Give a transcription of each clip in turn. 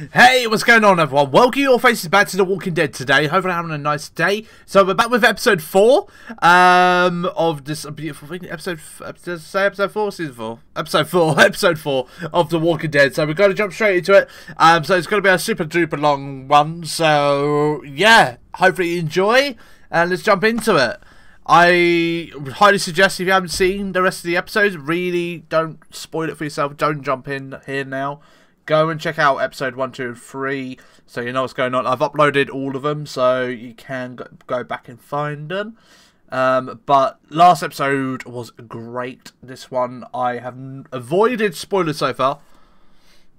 Hey, what's going on, everyone? Welcome your faces back to The Walking Dead today. Hopefully, having a nice day. So we're back with episode four um, of this beautiful thing. Episode, it say episode four, season four, episode four, episode four of The Walking Dead. So we're going to jump straight into it. Um, so it's going to be a super duper long one. So yeah, hopefully you enjoy, and let's jump into it. I would highly suggest if you haven't seen the rest of the episodes, really don't spoil it for yourself. Don't jump in here now go and check out episode 1, 2, and 3 so you know what's going on. I've uploaded all of them so you can go back and find them. Um, but last episode was great. This one I have avoided spoilers so far,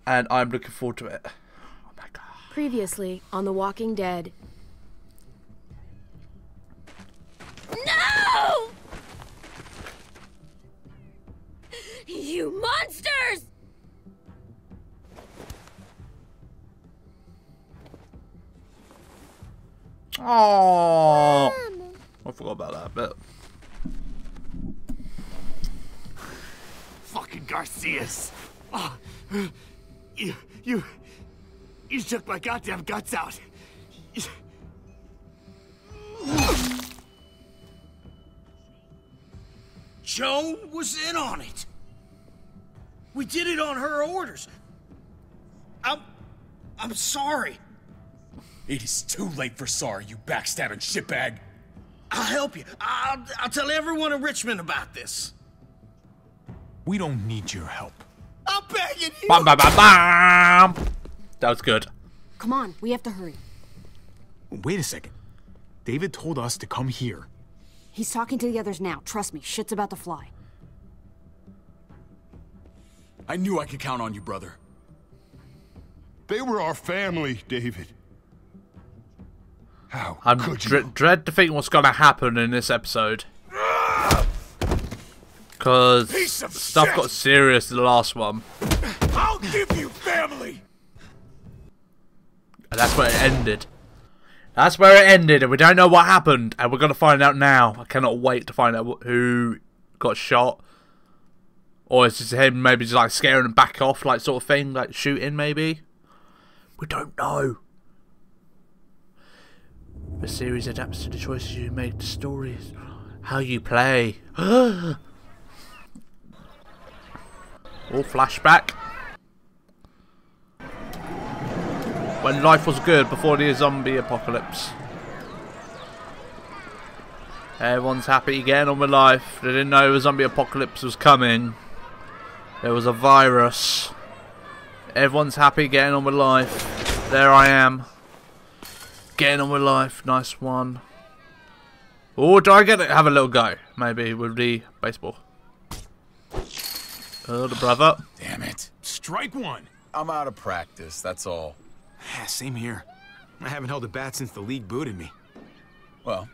and I'm looking forward to it. Oh my god. Previously on The Walking Dead. No! You monsters! Oh, I forgot about that bit. Fucking Garcias. Oh, you, you, you took my goddamn guts out. Joan was in on it. We did it on her orders. I'm, I'm sorry. It is too late for sorry, you backstabbing shitbag. I'll help you. I'll, I'll tell everyone in Richmond about this. We don't need your help. I'm begging you. Bam, bam, bam, bam. That was good. Come on, we have to hurry. Wait a second. David told us to come here. He's talking to the others now. Trust me, shit's about to fly. I knew I could count on you, brother. They were our family, David. How I'm could dre- you? dread to think what's going to happen in this episode. Because stuff shit. got serious in the last one. I'll give you family! And that's where it ended. That's where it ended, and we don't know what happened, and we're going to find out now. I cannot wait to find out who got shot. Or is it him maybe just like scaring him back off, like sort of thing, like shooting maybe? We don't know. The series adapts to the choices you make, the stories, how you play. All flashback. When life was good before the zombie apocalypse. Everyone's happy again on with life. They didn't know a zombie apocalypse was coming. There was a virus. Everyone's happy getting on with life. There I am. Getting on with life. Nice one. Oh, do I get to have a little go? Maybe with the baseball. Oh, the brother. Damn it. Strike one. I'm out of practice, that's all. Same here. I haven't held a bat since the league booted me. Well,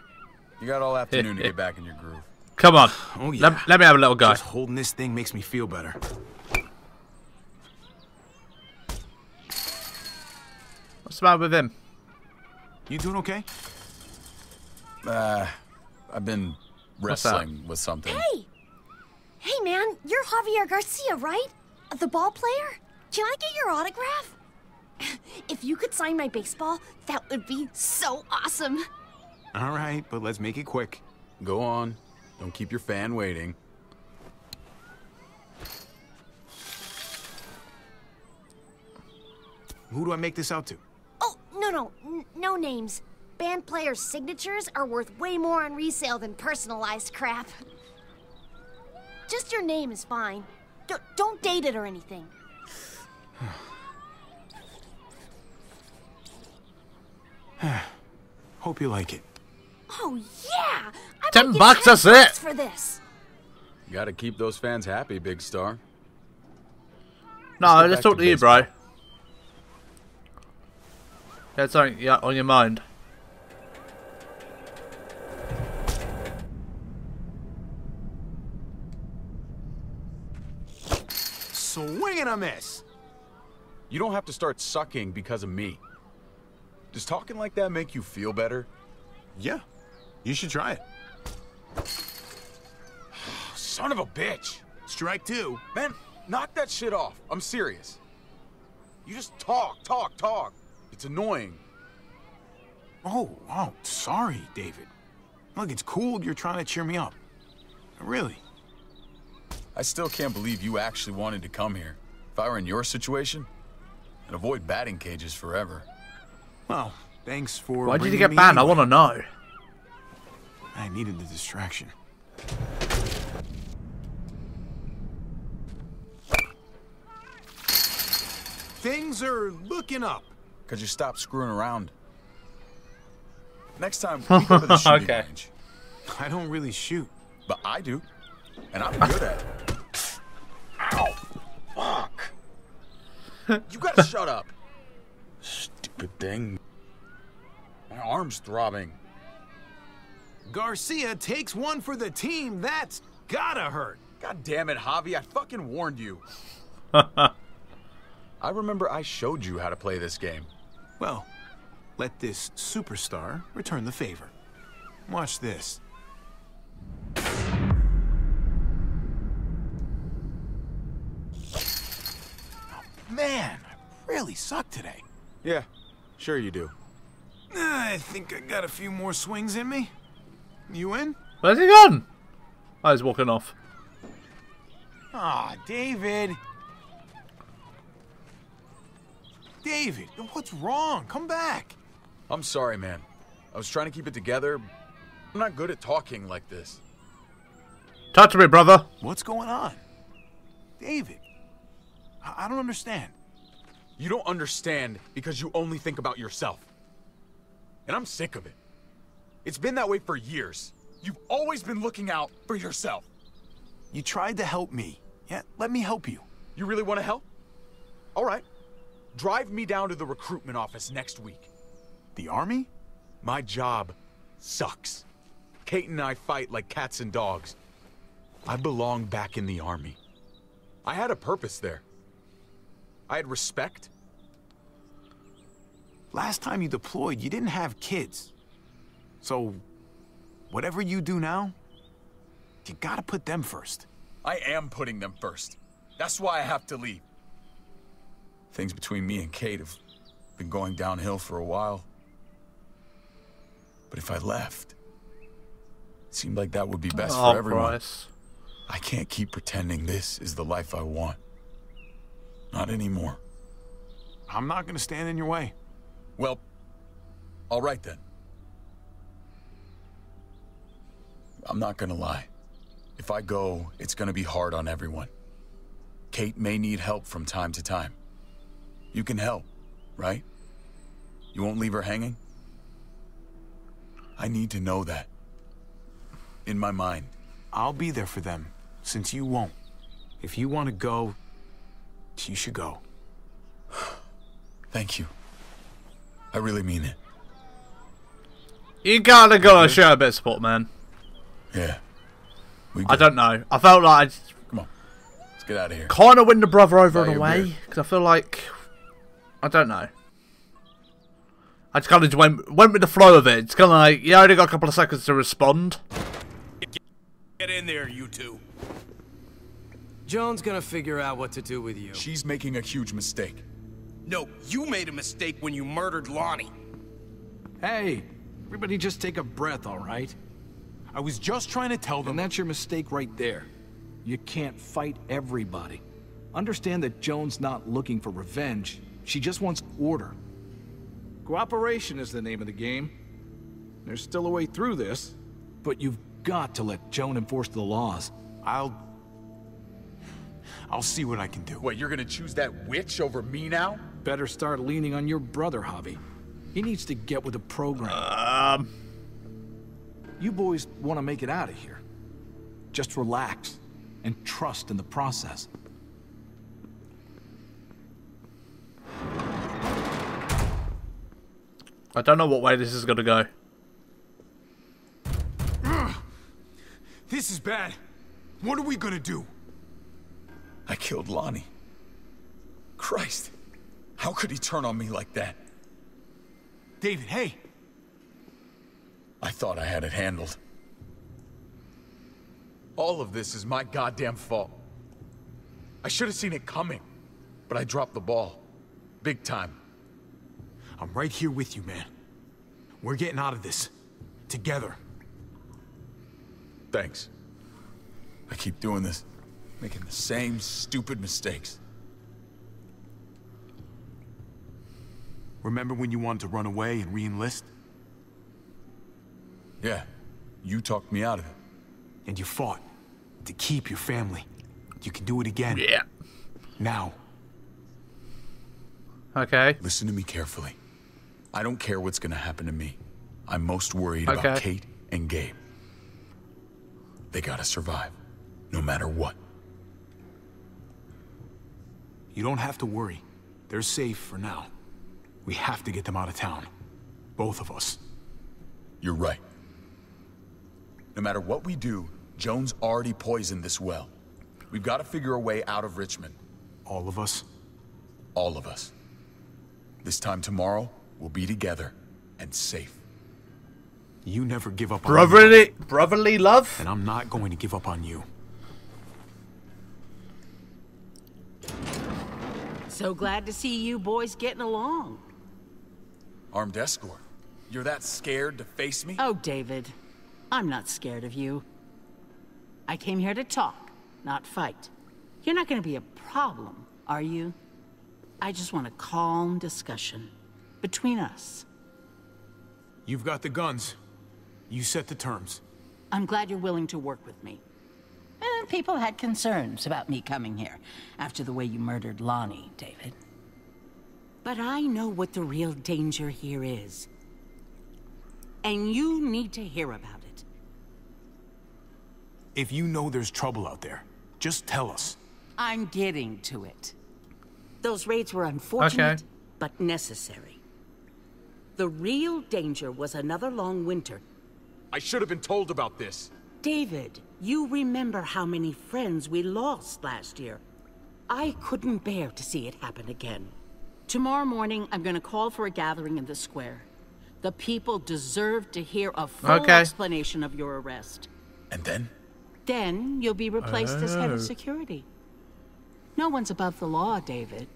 you got all afternoon to get back in your groove. Come on. Oh, yeah. Let, let me have a little go. Just holding this thing makes me feel better. What's the matter with him? You doing okay? Uh, I've been wrestling with something. Hey! Hey, man, you're Javier Garcia, right? The ball player? Can I get your autograph? If you could sign my baseball, that would be so awesome. All right, but let's make it quick. Go on. Don't keep your fan waiting. Who do I make this out to? No, no, n- no names. Band players' signatures are worth way more on resale than personalized crap. Just your name is fine. D- don't date it or anything. Hope you like it. Oh, yeah! I Ten might get bucks, that's it. For this. You gotta keep those fans happy, big star. No, get let's talk to to you, baseball. Bro. There's something yeah, on your mind. Swing and a miss. You don't have to start sucking because of me. Does talking like that make you feel better? Yeah, you should try it. Son of a bitch! Strike two. Man, knock that shit off. I'm serious. You just talk, talk, talk. It's annoying. Oh, oh, sorry, David. Look, it's cool you're trying to cheer me up. Really. I still can't believe you actually wanted to come here. If I were in your situation, I'd avoid batting cages forever. Well, thanks for. Why did you get banned? I want to know. I needed the distraction. Things are looking up. Could you stop screwing around? Next time, we go to the shooting Okay. range. I don't really shoot. But I do. And I'm good at it. Ow! Fuck! You gotta shut up. Stupid thing. My arm's throbbing. Garcia takes one for the team. That's gotta hurt. God damn it, Javi, I fucking warned you. I remember I showed you how to play this game. Well, let this superstar return the favor. Watch this. Man, I really suck today. Yeah, sure you do. I think I got a few more swings in me. You in? Where's he gone? I was walking off. Ah, David. David, what's wrong? Come back. I'm sorry, man. I was trying to keep it together. I'm not good at talking like this. Talk to me, brother. What's going on? David, I, I don't understand. You don't understand because you only think about yourself. And I'm sick of it. It's been that way for years. You've always been looking out for yourself. You tried to help me. Yeah, let me help you. You really want to help? All right. Drive me down to the recruitment office next week. The army? My job sucks. Kate and I fight like cats and dogs. I belong back in the army. I had a purpose there. I had respect. Last time you deployed, you didn't have kids. So, whatever you do now, you gotta put them first. I am putting them first. That's why I have to leave. Things between me and Kate have been going downhill for a while. But if I left, it seemed like that would be best oh, for everyone. Christ. I can't keep pretending this is the life I want. Not anymore. I'm not gonna stand in your way. Well, all right then. I'm not gonna lie. If I go, it's gonna be hard on everyone. Kate may need help from time to time. You can help, right? You won't leave her hanging? I need to know that. In my mind. I'll be there for them, since you won't. If you want to go, you should go. Thank you. I really mean it. You gotta go to show a bit of support, man. Yeah. We I don't know. I felt like I just Come on. Let's get out of here. kind of win the brother over in a way because I feel like I don't know. I just kind of went went with the flow of it. It's kind of like yeah, I only got a couple of seconds to respond. Get in there, you two. Joan's gonna figure out what to do with you. She's making a huge mistake. No, you made a mistake when you murdered Lonnie. Hey, everybody just take a breath, all right? I was just trying to tell them. And that's your mistake right there. You can't fight everybody. Understand that Joan's not looking for revenge. She just wants order. Cooperation is the name of the game. There's still a way through this, but you've got to let Joan enforce the laws. I'll. I'll see what I can do. What, you're gonna choose that witch over me now? Better start leaning on your brother, Javi. He needs to get with the program. Um, You boys want to make it out of here. Just relax and trust in the process. I don't know what way this is gonna go. This is bad. What are we gonna do? I killed Lonnie. Christ. How could he turn on me like that? David, hey. I thought I had it handled. All of this is my goddamn fault. I should have seen it coming, but I dropped the ball. Big time. I'm right here with you, man. We're getting out of this. Together. Thanks. I keep doing this, making the same stupid mistakes. Remember when you wanted to run away and re-enlist? Yeah, you talked me out of it. And you fought to keep your family. You can do it again. Yeah. Now. Okay. Listen to me carefully. I don't care what's gonna happen to me. I'm most worried Okay. about Kate and Gabe. They gotta survive, no matter what. You don't have to worry. They're safe for now. We have to get them out of town. Both of us. You're right. No matter what we do, Joan's already poisoned this well. We've got to figure a way out of Richmond. All of us? All of us. This time tomorrow, we'll be together and safe. You never give up on Brotherly, brotherly love. And I'm not going to give up on you. So glad to see you boys getting along. Armed escort. You're that scared to face me? Oh, David, I'm not scared of you. I came here to talk, not fight. You're not going to be a problem, are you? I just want a calm discussion between us. You've got the guns. You set the terms. I'm glad you're willing to work with me. Eh, people had concerns about me coming here after the way you murdered Lonnie, David. But I know what the real danger here is. And you need to hear about it. If you know there's trouble out there, just tell us. I'm getting to it. Those raids were unfortunate, Okay. but necessary. The real danger was another long winter. I should have been told about this. David, you remember how many friends we lost last year. I couldn't bear to see it happen again. Tomorrow morning, I'm gonna call for a gathering in the square. The people deserve to hear a full Okay. explanation of your arrest. And then? Then you'll be replaced as head Oh. of security. No one's above the law, David.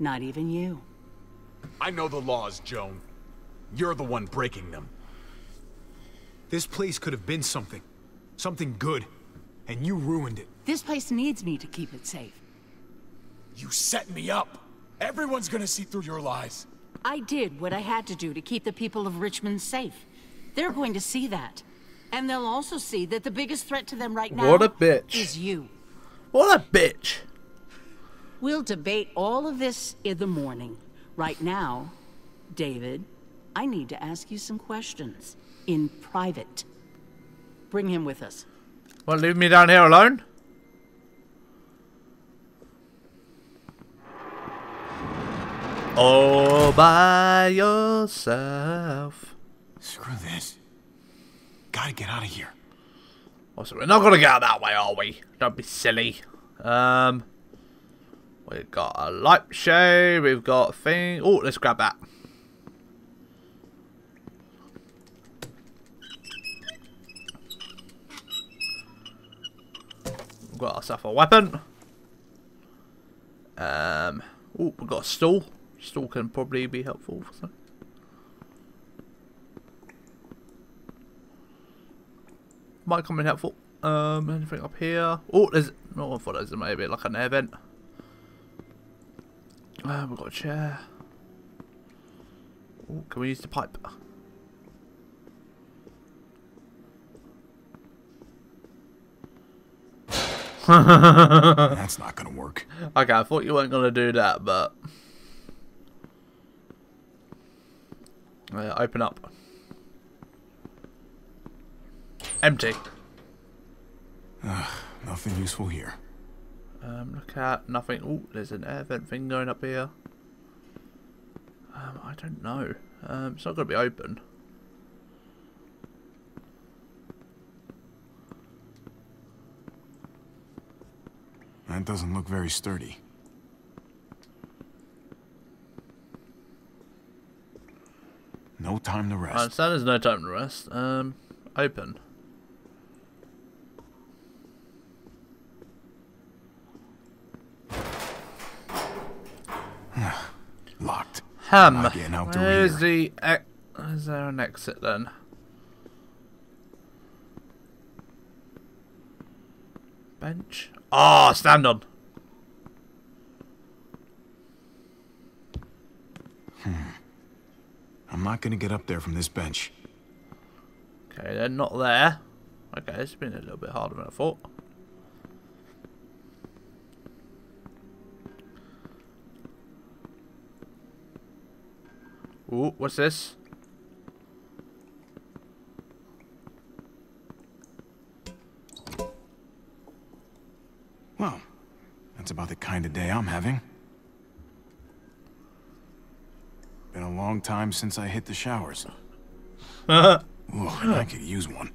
Not even you. I know the laws, Joan. You're the one breaking them. This place could have been something. Something good. And you ruined it. This place needs me to keep it safe. You set me up. Everyone's gonna see through your lies. I did what I had to do to keep the people of Richmond safe. They're going to see that. And they'll also see that the biggest threat to them right now What a bitch. is you. What a bitch. We'll debate all of this in the morning. Right now, David, I need to ask you some questions. In private. Bring him with us. Want to leave me down here alone? All by yourself. Screw this. Gotta get out of here. Oh, so we're not gonna get out that way, are we? Don't be silly. Um, we've got a light shade. We've got a thing. Oh, let's grab that. We've got ourselves a weapon. Um, oh, we've got a stool. Stool can probably be helpful. For some. Might come in helpful. Um, anything up here? Oh, there's. No, I thought there was maybe like an air vent. Uh, we've got a chair. Oh, can we use the pipe? That's not gonna work. Okay, I thought you weren't gonna do that, but uh, open up. Empty. Nothing useful here. Um, look at nothing. Oh, there's an air vent thing going up here. Um, I don't know. Um, it's not gonna be open. That doesn't look very sturdy. No time to rest. I understand there's no time to rest. Um, open. Hum. not getting out through Where's the... Is there an exit then? Bench? Oh, stand on. Hmm. I'm not gonna get up there from this bench. Okay, they're not there. Okay, it's been a little bit harder than I thought. Ooh, what's this? Well, that's about the kind of day I'm having. Been a long time since I hit the showers. Ooh, I could use one.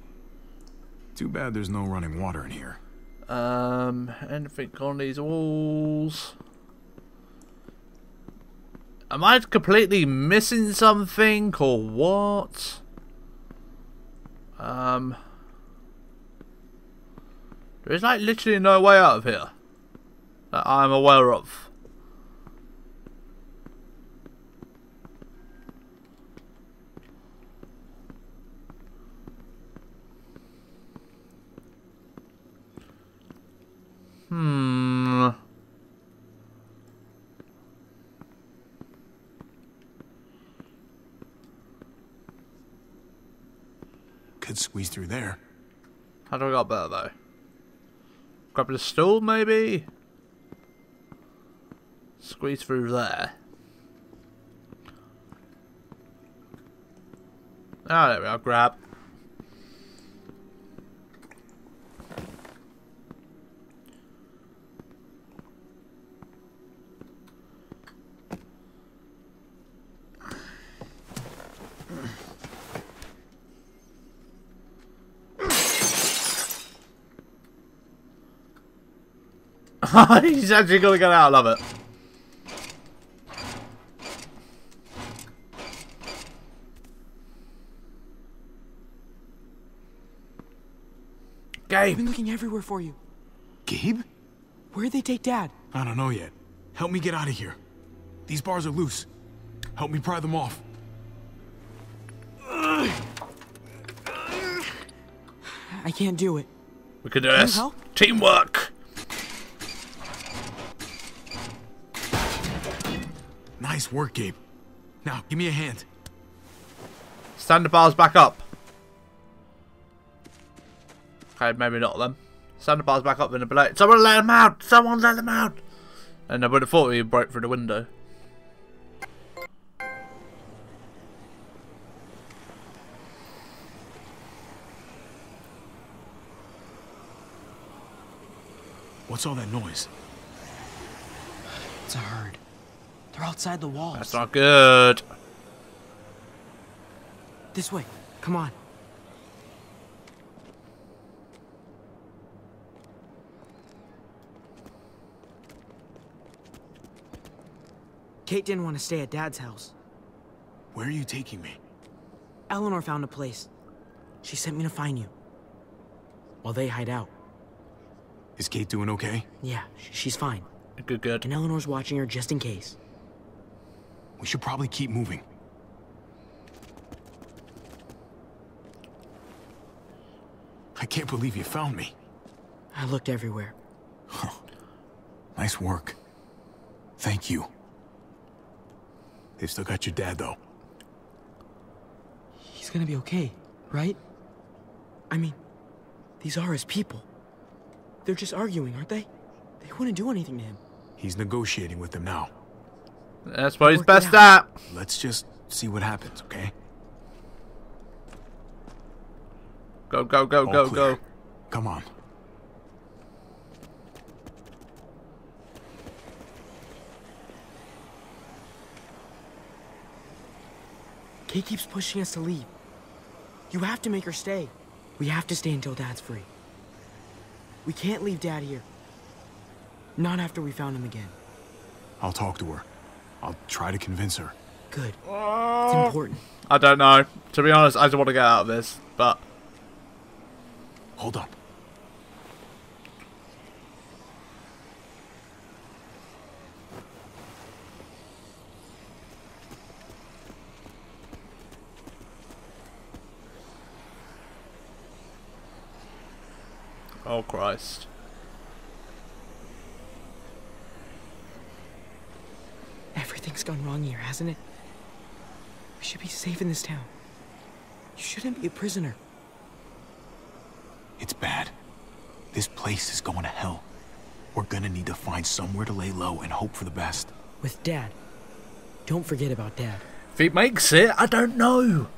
Too bad there's no running water in here. Um, anything on these walls? Am I completely missing something or what? Um, there is like literally no way out of here that I'm aware of. Hmm. Could squeeze through there. How do I got better though? Grab the stool maybe? Squeeze through there. Ah, there we are, grab. He's actually gonna get out, I love it. Gabe! I've been looking everywhere for you. Gabe? Where'd they take Dad? I don't know yet. Help me get out of here. These bars are loose. Help me pry them off. I can't do it. We can do Can this. help? Teamwork! Nice work, Gabe. Now, give me a hand. Stand the bars back up. Okay, maybe not them. Stand the bars back up in the below. Someone let them out! Someone let them out! And I would have thought he broke through the window. What's all that noise? It's a herd. They're outside the walls. That's not good. This way. Come on. Kate didn't want to stay at Dad's house. Where are you taking me? Eleanor found a place. She sent me to find you. While they hide out. Is Kate doing okay? Yeah, she's fine. Good, good. And Eleanor's watching her just in case. We should probably keep moving. I can't believe you found me. I looked everywhere. Nice work. Thank you. They've still got your dad, though. He's gonna be okay, right? I mean, these are his people. They're just arguing, aren't they? They wouldn't do anything to him. He's negotiating with them now. That's what he's Work it best at. Let's just see what happens, okay? Go, go, go, All go, clear. go. Come on. Kate keeps pushing us to leave. You have to make her stay. We have to stay until Dad's free. We can't leave Dad here. Not after we found him again. I'll talk to her. I'll try to convince her. Good. It's uh, important. I don't know. To be honest, I just want to get out of this, but... Hold on. Oh, Christ. Everything's gone wrong here, hasn't it? We should be safe in this town. You shouldn't be a prisoner. It's bad. This place is going to hell. We're gonna need to find somewhere to lay low and hope for the best. With Dad. Don't forget about Dad. If he makes it, I don't know.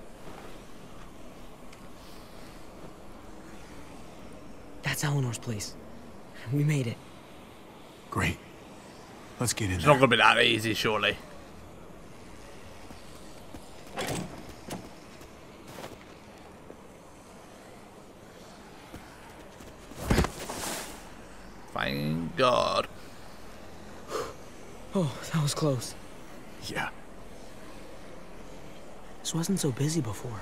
That's Eleanor's place. We made it. Great. Let's get in It's there. not going to be that easy, surely. Thank God. Oh, that was close. Yeah. This wasn't so busy before.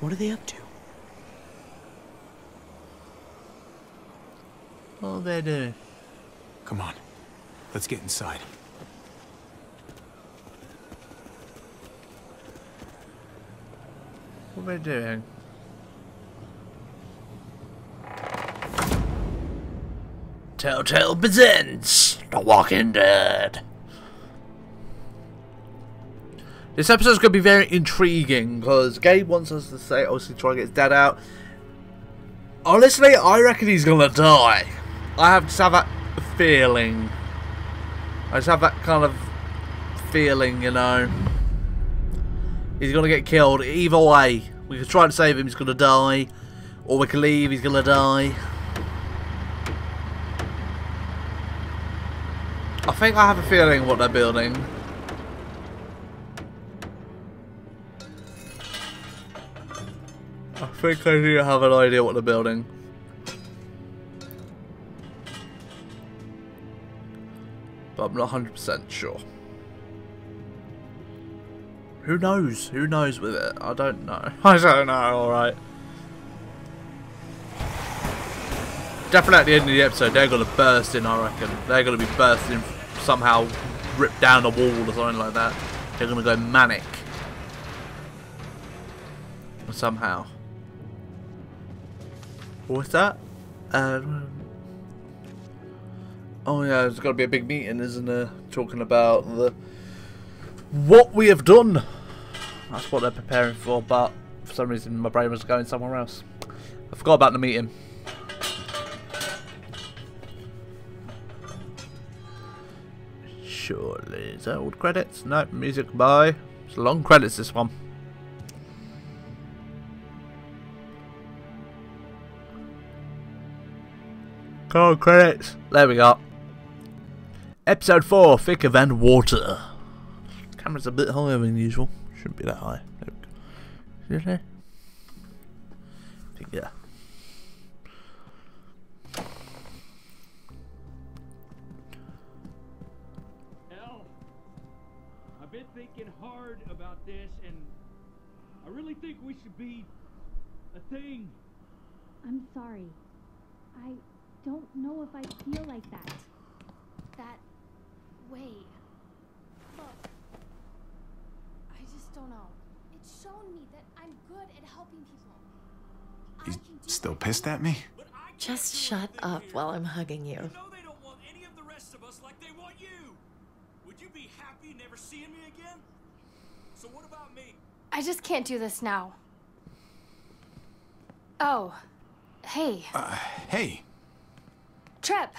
What are they up to? What are they doing? Come on. Let's get inside. What are they doing? Telltale presents The Walking Dead. This episode's going to be very intriguing because Gabe wants us to say, obviously, try and get his dad out. Honestly, I reckon he's going to die. I have just have that feeling. I just have that kind of feeling, you know. He's going to get killed. Either way, we can try to save him, he's going to die. Or we can leave, he's going to die. I think I have a feeling what they're building. I think I do have an idea what they're building. But I'm not 100% sure. Who knows? Who knows with it? I don't know. I don't know, alright. Definitely at the end of the episode, they're going to burst in, I reckon. They're going to be bursting, somehow rip down a wall or something like that. They're going to go manic. Somehow. What's that? Um, oh yeah, there's got to be a big meeting, isn't there? Talking about the what we have done. That's what they're preparing for, but for some reason my brain was going somewhere else. I forgot about the meeting. Surely, is that all credits? No, music by. It's long credits this one. Come on, credits. There we go. Episode 4, Thicker Than Water. Camera's a bit higher than usual. Shouldn't be that high. It? I think, yeah. Be a thing. I'm sorry. I don't know if I feel like that. That way. Look, I just don't know. It's shown me that I'm good at helping people. You still pissed at me? Just shut up while I'm hugging you. They don't want any of the rest of us like they want you. Would you be happy never seeing me again? So what about me? I just can't do this now. Oh, hey, Uh, hey. Tripp.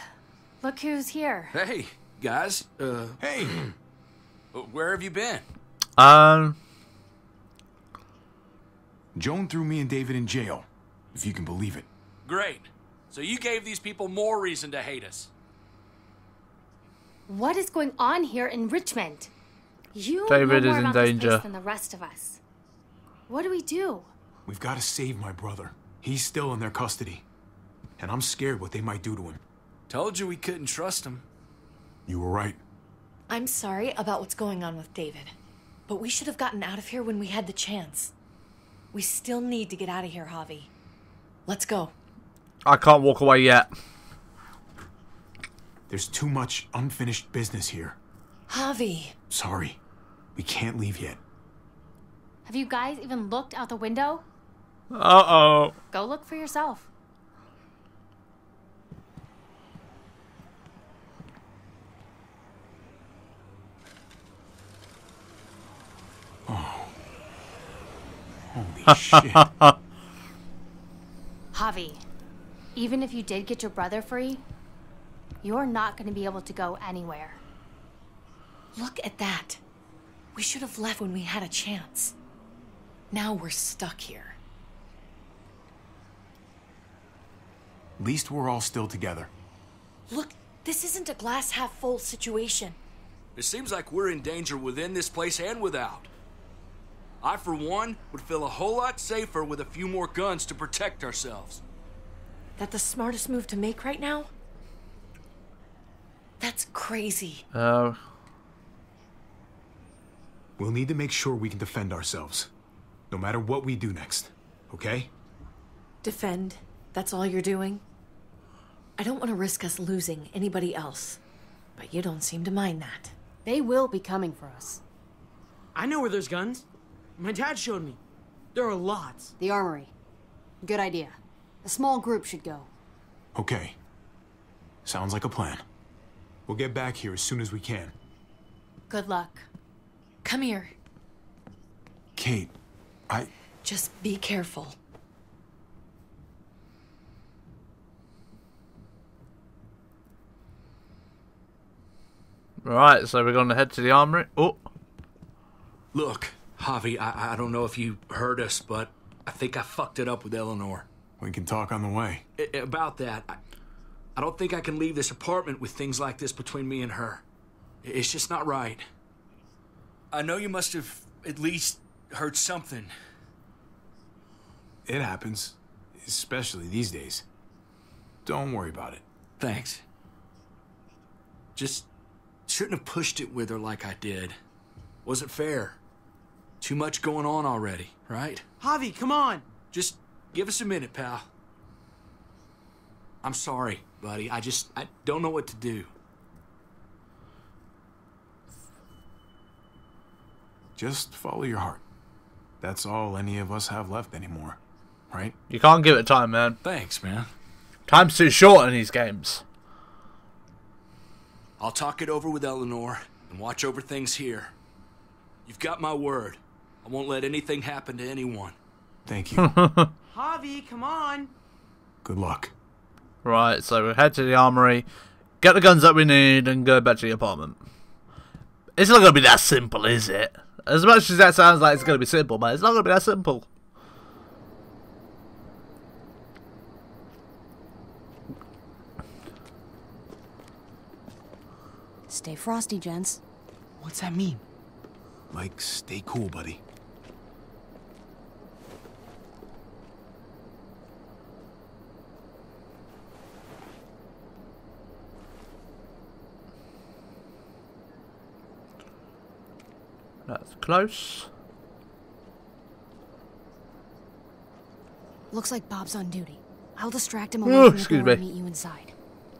Look who's here. Hey, guys. Uh, hey. Where have you been? Um. Joan threw me and David in jail, if you can believe it. Great. So you gave these people more reason to hate us. What is going on here in Richmond? You David know is more in danger. place than the rest of us. What do we do? We've got to save my brother. He's still in their custody. And I'm scared what they might do to him. Told you we couldn't trust him. You were right. I'm sorry about what's going on with David, but we should have gotten out of here when we had the chance. We still need to get out of here, Javi. Let's go. I can't walk away yet. There's too much unfinished business here. Javi. Sorry. We can't leave yet. Have you guys even looked out the window? Uh oh. Go look for yourself. Oh. Holy shit. Javi, even if you did get your brother free, you're not going to be able to go anywhere. Look at that. We should have left when we had a chance. Now we're stuck here. At least we're all still together. Look, this isn't a glass half full situation. It seems like we're in danger within this place and without. I, for one, would feel a whole lot safer with a few more guns to protect ourselves. That the smartest move to make right now? That's crazy. Oh. We'll need to make sure we can defend ourselves. No matter what we do next. Okay? Defend? That's all you're doing? I don't want to risk us losing anybody else. But you don't seem to mind that. They will be coming for us. I know where there's guns. My dad showed me. There are lots. The armory. Good idea. A small group should go. Okay. Sounds like a plan. We'll get back here as soon as we can. Good luck. Come here. Kate, I... Just be careful. Right, so we're going to head to the armory. Oh. Look, Javi, I, I don't know if you heard us, but I think I fucked it up with Eleanor. We can talk on the way. I, about that, I, I don't think I can leave this apartment with things like this between me and her. It's just not right. I know you must have at least heard something. It happens. Especially these days. Don't worry about it. Thanks. Just shouldn't have pushed it with her like I did. Wasn't fair. Too much going on already, right? Javi, come on! Just give us a minute, pal. I'm sorry, buddy. I just I don't know what to do. Just follow your heart. That's all any of us have left anymore, right? You can't give it time, man. Thanks, man. Time's too short in these games. I'll talk it over with Eleanor and watch over things here. You've got my word. I won't let anything happen to anyone. Thank you. Javi, come on. Good luck. Right, so we head to the armory, get the guns that we need, and go back to the apartment. It's not going to be that simple, is it? As much as that sounds like it's going to be simple, but it's not going to be that simple. Stay frosty, gents. What's that mean? Like, stay cool, buddy. That's close. Looks like Bob's on duty. I'll distract him Ooh, away from the door me. and meet you inside.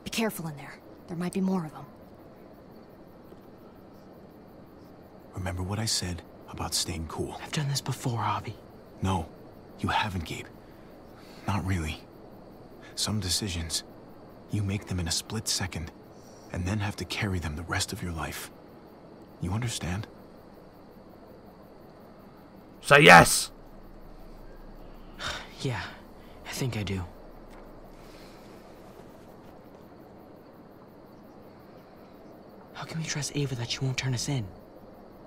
Be careful in there. There might be more of them. Remember what I said about staying cool? I've done this before, Javi. No, you haven't, Gabe. Not really. Some decisions, you make them in a split second, and then have to carry them the rest of your life. You understand? Say yes! Yeah, I think I do. How can we trust Ava that she won't turn us in?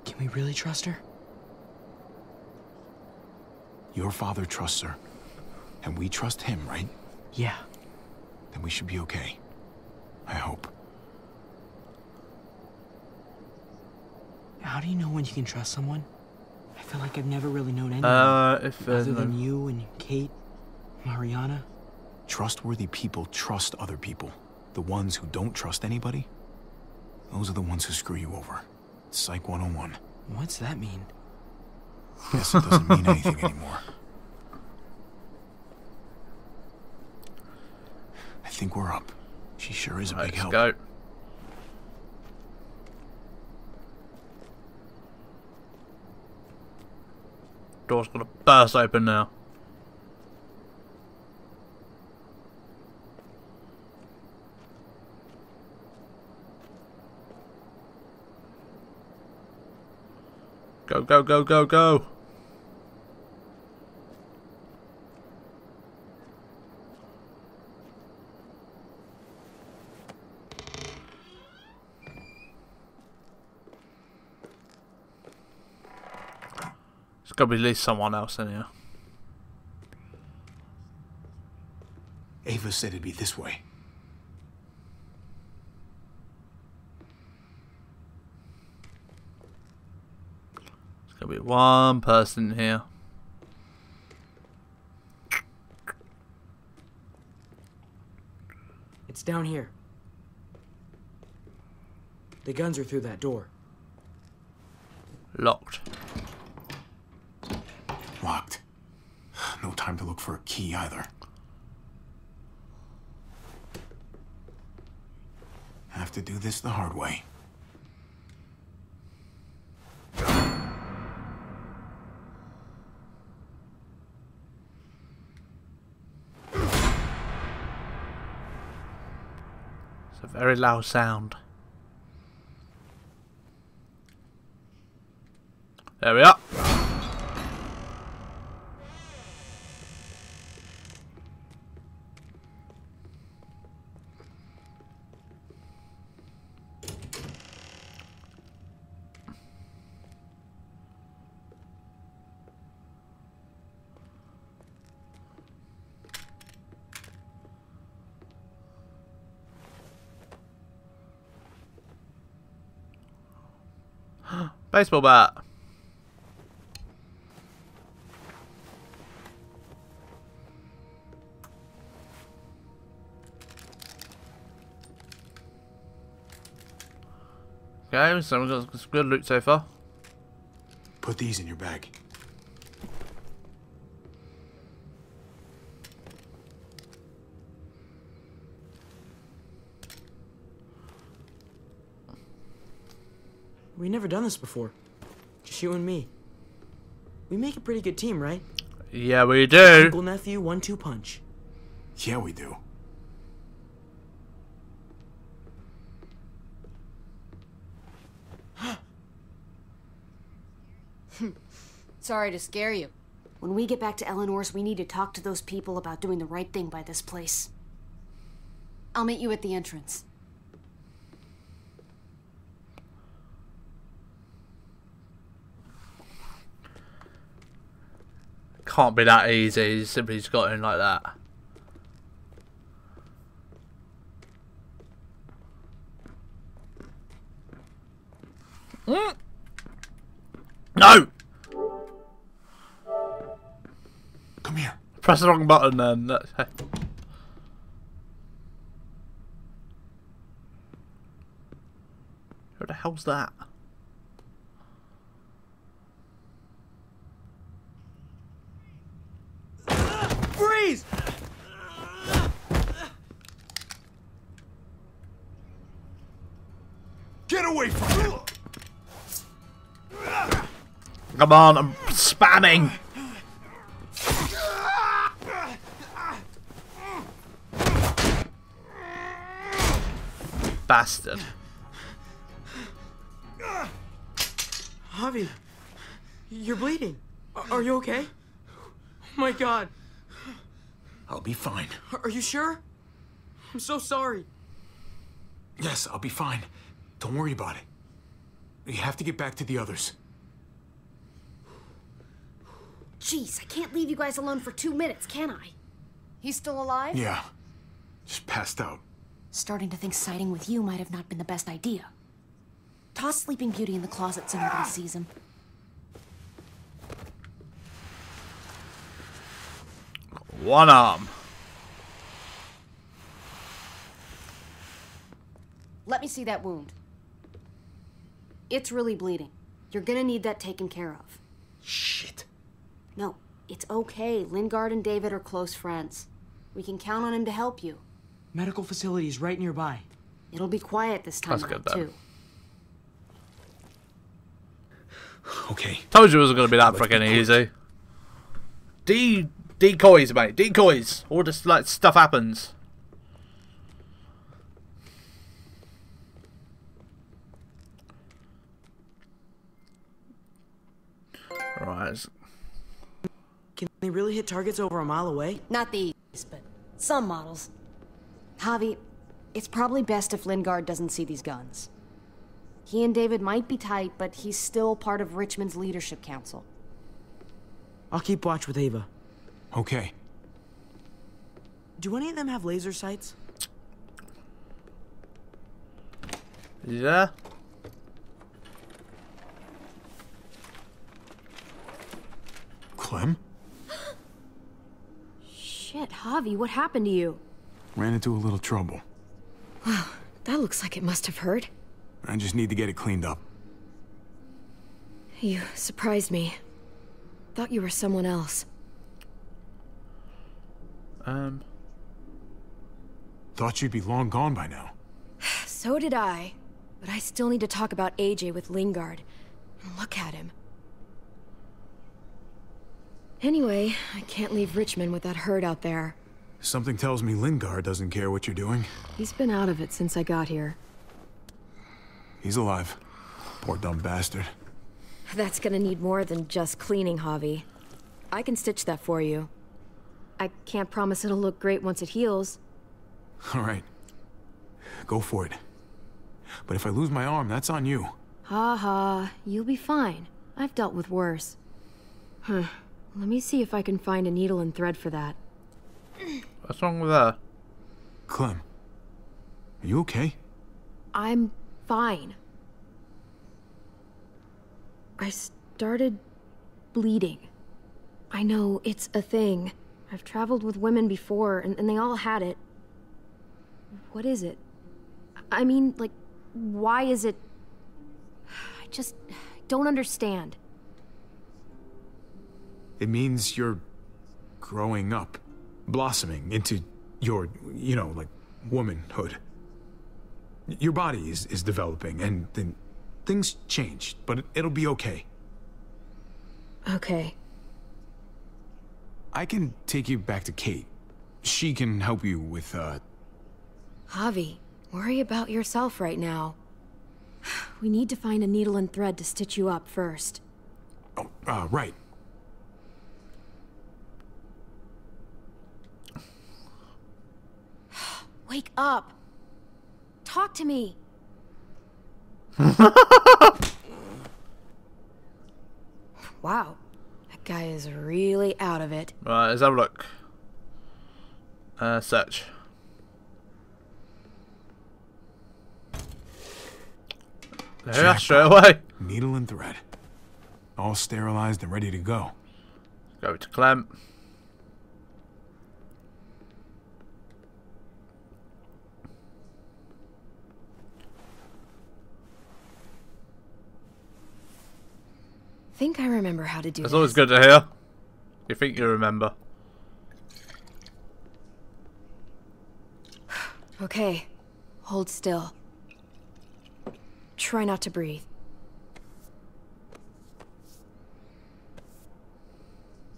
Can we really trust her? Your father trusts her, and we trust him, right? Yeah. Then we should be okay. I hope. How do you know when you can trust someone? I feel like I've never really known anyone. Uh, if, uh, other no- than you and Kate, Mariana. Trustworthy people trust other people. The ones who don't trust anybody, those are the ones who screw you over. Psych 101. What's that mean? Guess it doesn't mean anything anymore. I think we're up. She sure is a big Let's help. go. Door's gonna burst open now. Go, go, go, go, go. There's got to be at least someone else in here. Ava said it'd be this way. There's got to be one person here. It's down here. The guns are through that door. Locked. Locked. No time to look for a key either. Have to do this the hard way. Very loud sound. There we are. Baseball bat. Okay, so we've got some good loot so far. Put these in your bag. Done this before. Just you and me. We make a pretty good team, right? Yeah, we do. Uncle nephew, one-two punch. Yeah, we do. Sorry to scare you. When we get back to Eleanor's, we need to talk to those people about doing the right thing by this place. I'll meet you at the entrance. Can't be that easy. He's simply just got in like that. Mm. No! Come here. Press the wrong button then. That's- Who the hell's that? Come on, I'm spamming. Bastard. Javi, you're bleeding. Are you okay? Oh my god. I'll be fine. Are you sure? I'm so sorry. Yes, I'll be fine. Don't worry about it. We have to get back to the others. Jeez, I can't leave you guys alone for two minutes, can I? He's still alive? Yeah. Just passed out. Starting to think siding with you might have not been the best idea. Toss Sleeping Beauty in the closet so nobody sees him. One arm. Let me see that wound. It's really bleeding. You're gonna need that taken care of. Shit. No, it's okay. Lingard and David are close friends. We can count on him to help you. Medical facility is right nearby. It'll be quiet this time That's good, then. too. Okay. Told you it wasn't going to be that freaking easy. De decoys, mate. Decoys. All this like stuff happens. Can they really hit targets over a mile away? Not these, but some models. Javi, it's probably best if Lingard doesn't see these guns. He and David might be tight, but he's still part of Richmond's leadership council. I'll keep watch with Ava. Okay. Do any of them have laser sights? Yeah. Clem? Shit, Javi, what happened to you? Ran into a little trouble. Wow, that looks like it must have hurt. I just need to get it cleaned up. You surprised me. Thought you were someone else. Um. Thought you'd be long gone by now. So did I. But I still need to talk about AJ with Lingard. Look at him. Anyway, I can't leave Richmond with that herd out there. Something tells me Lingard doesn't care what you're doing. He's been out of it since I got here. He's alive. Poor dumb bastard. That's gonna need more than just cleaning, Javi. I can stitch that for you. I can't promise it'll look great once it heals. All right. Go for it. But if I lose my arm, that's on you. Ha ha, you'll be fine. I've dealt with worse. Huh. Let me see if I can find a needle and thread for that. What's wrong with her? Clem. Are you okay? I'm fine. I started bleeding. I know, it's a thing. I've traveled with women before, and, and they all had it. What is it? I mean, like, why is it... I just don't understand. It means you're growing up, blossoming into your, you know, like, womanhood. Your body is, is developing, and then things change, but it, it'll be okay. Okay. I can take you back to Kate. She can help you with, uh... Javi, worry about yourself right now. We need to find a needle and thread to stitch you up first. Oh, uh, right. Wake up! Talk to me! wow, that guy is really out of it. Right, let's have a look. Uh, search. Yeah, straight away. Needle and thread. All sterilized and ready to go. Go to Clem. Think I remember how to do It's this. always good to hear. You think you remember. Okay, hold still. Try not to breathe.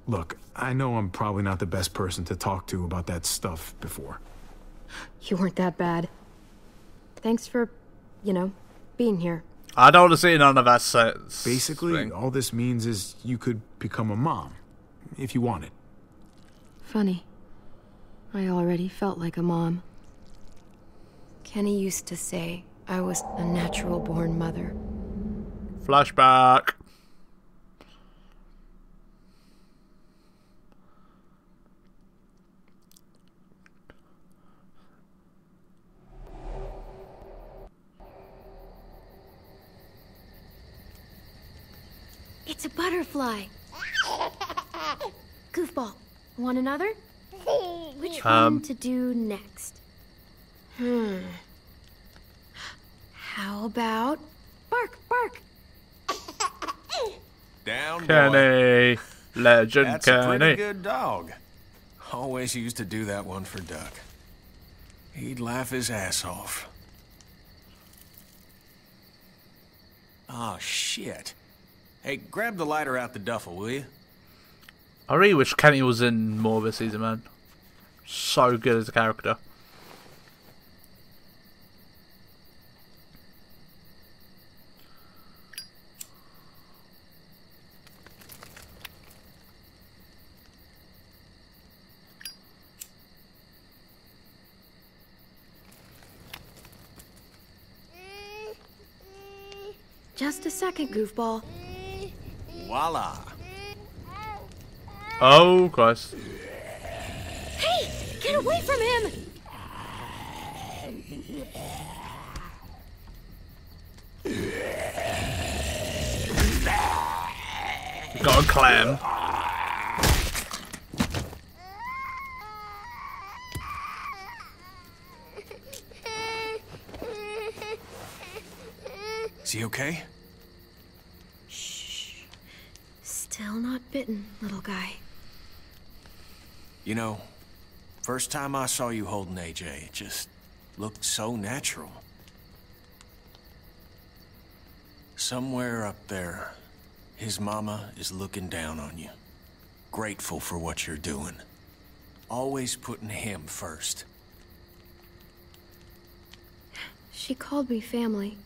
Look, I know I'm probably not the best person to talk to about that stuff before. You weren't that bad. Thanks for, you know, being here. I don't want to see none of that sense. Basically, all this means is you could become a mom, if you wanted. Funny. I already felt like a mom. Kenny used to say I was a natural born mother. Flashback. It's a butterfly. Goofball. Want another? Which Um. one to do next? Hmm. How about bark, bark? Down, boy. Kenny. Legend That's a pretty good dog. Always used to do that one for Duck. He'd laugh his ass off. Oh, shit. Hey, grab the lighter out the duffel, will you? I really wish Kenny was in more of this season, man. So good as a character. Just a second, goofball. Voila. Oh, Christ. Hey, get away from him! Got a clam. Is he okay? Still not bitten, little guy. You know, first time I saw you holding AJ, it just looked so natural. Somewhere up there, his mama is looking down on you. Grateful for what you're doing. Always putting him first. She called me family.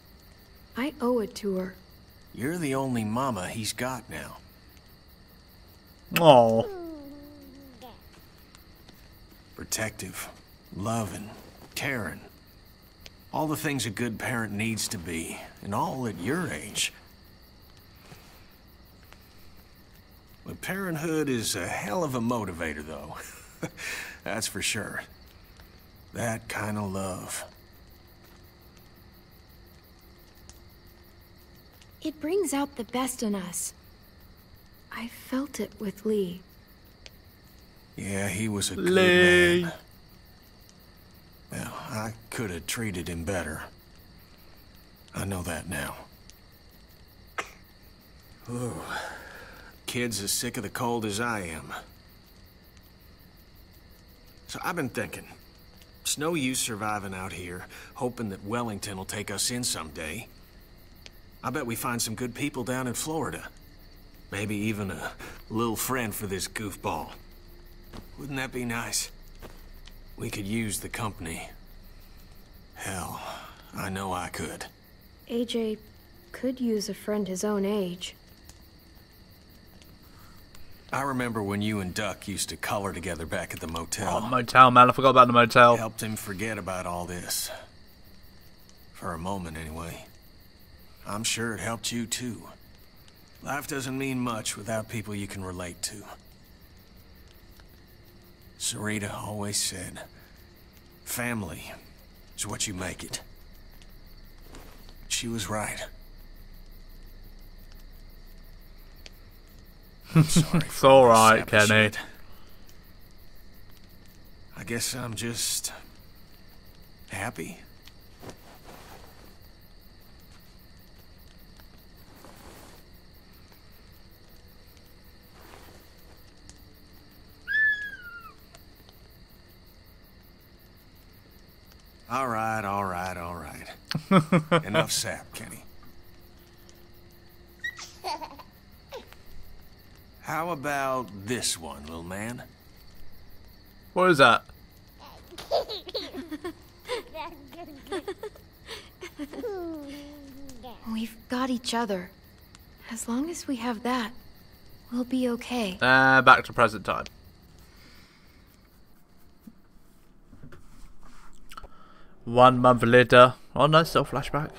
I owe it to her. You're the only mama he's got now. Oh. Protective, loving, caring. All the things a good parent needs to be, and all at your age. But parenthood is a hell of a motivator, though. That's for sure. That kind of love. It brings out the best in us. I felt it with Lee. Yeah, he was a good man. Well, I could have treated him better. I know that now. Ooh. Kid's as sick of the cold as I am. So I've been thinking. It's no use surviving out here, hoping that Wellington will take us in someday. I bet we find some good people down in Florida. Maybe even a little friend for this goofball. Wouldn't that be nice? We could use the company. Hell, I know I could. AJ could use a friend his own age. I remember when you and Duck used to color together back at the motel. Oh, motel, man. I forgot about the motel. Helped him forget about all this. For a moment, anyway. I'm sure it helped you, too. Life doesn't mean much without people you can relate to. Sarita always said, family is what you make it. She was right. Sorry It's all right, all all this right, sappy Kenny. I guess I'm just happy. All right, all right, all right. Enough sap, Kenny. How about this one, little man? What is that? We've got each other. As long as we have that, we'll be okay. Uh, back to present time. One month later. Oh no, still flashback.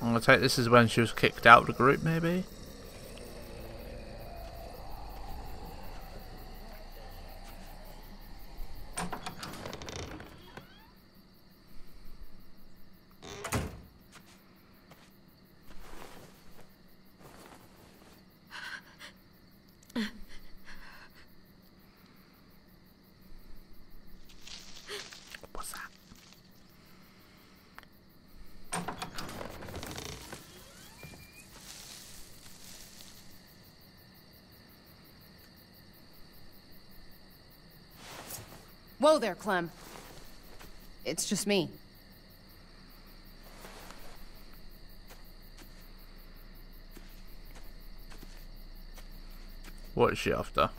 I'm gonna take this is when she was kicked out of the group, maybe. There, Clem. It's just me. What is she after?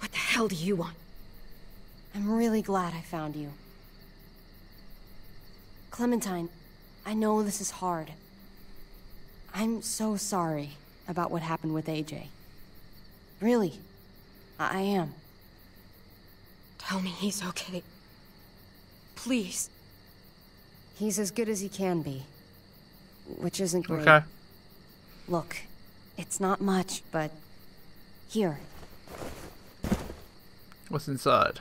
What the hell do you want? I'm really glad I found you. Clementine, I know this is hard. I'm so sorry about what happened with AJ. Really, I I am. Tell me he's okay. Please. He's as good as he can be. Which isn't great. Okay. Look, it's not much, but. Here. What's inside?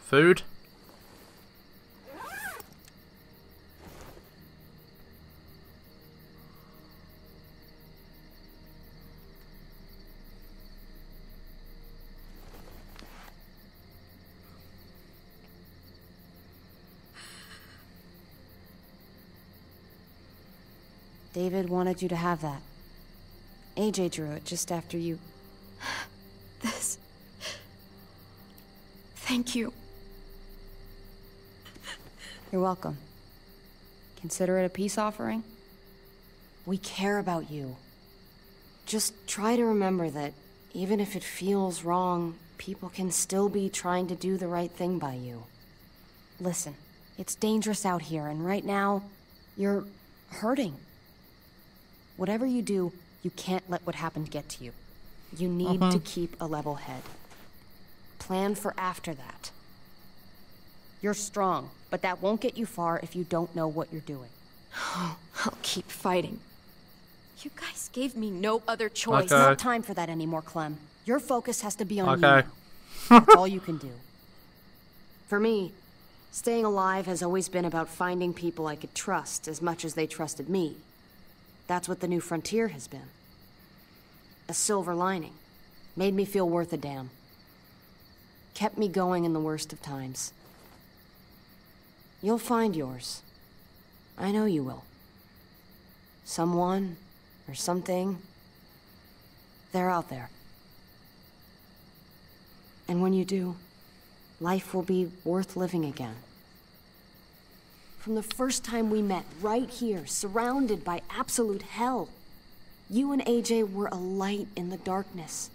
Food? David wanted you to have that. AJ drew it just after you. This. Thank you. You're welcome. Consider it a peace offering. We care about you. Just try to remember that even if it feels wrong, people can still be trying to do the right thing by you. Listen, it's dangerous out here, and right now, you're hurting. Whatever you do, you can't let what happened get to you. You need to Mhm. keep a level head. Plan for after that. You're strong, but that won't get you far if you don't know what you're doing. Oh, I'll keep fighting. You guys gave me no other choice. It's not time for that anymore, Clem. Your focus has to be on Okay. you. That's all you can do. For me, staying alive has always been about finding people I could trust as much as they trusted me. That's what the new frontier has been. A silver lining. Made me feel worth a damn. Kept me going in the worst of times. You'll find yours. I know you will. Someone or something. They're out there. And when you do, life will be worth living again. From the first time we met, right here, surrounded by absolute hell, you and AJ were a light in the darkness.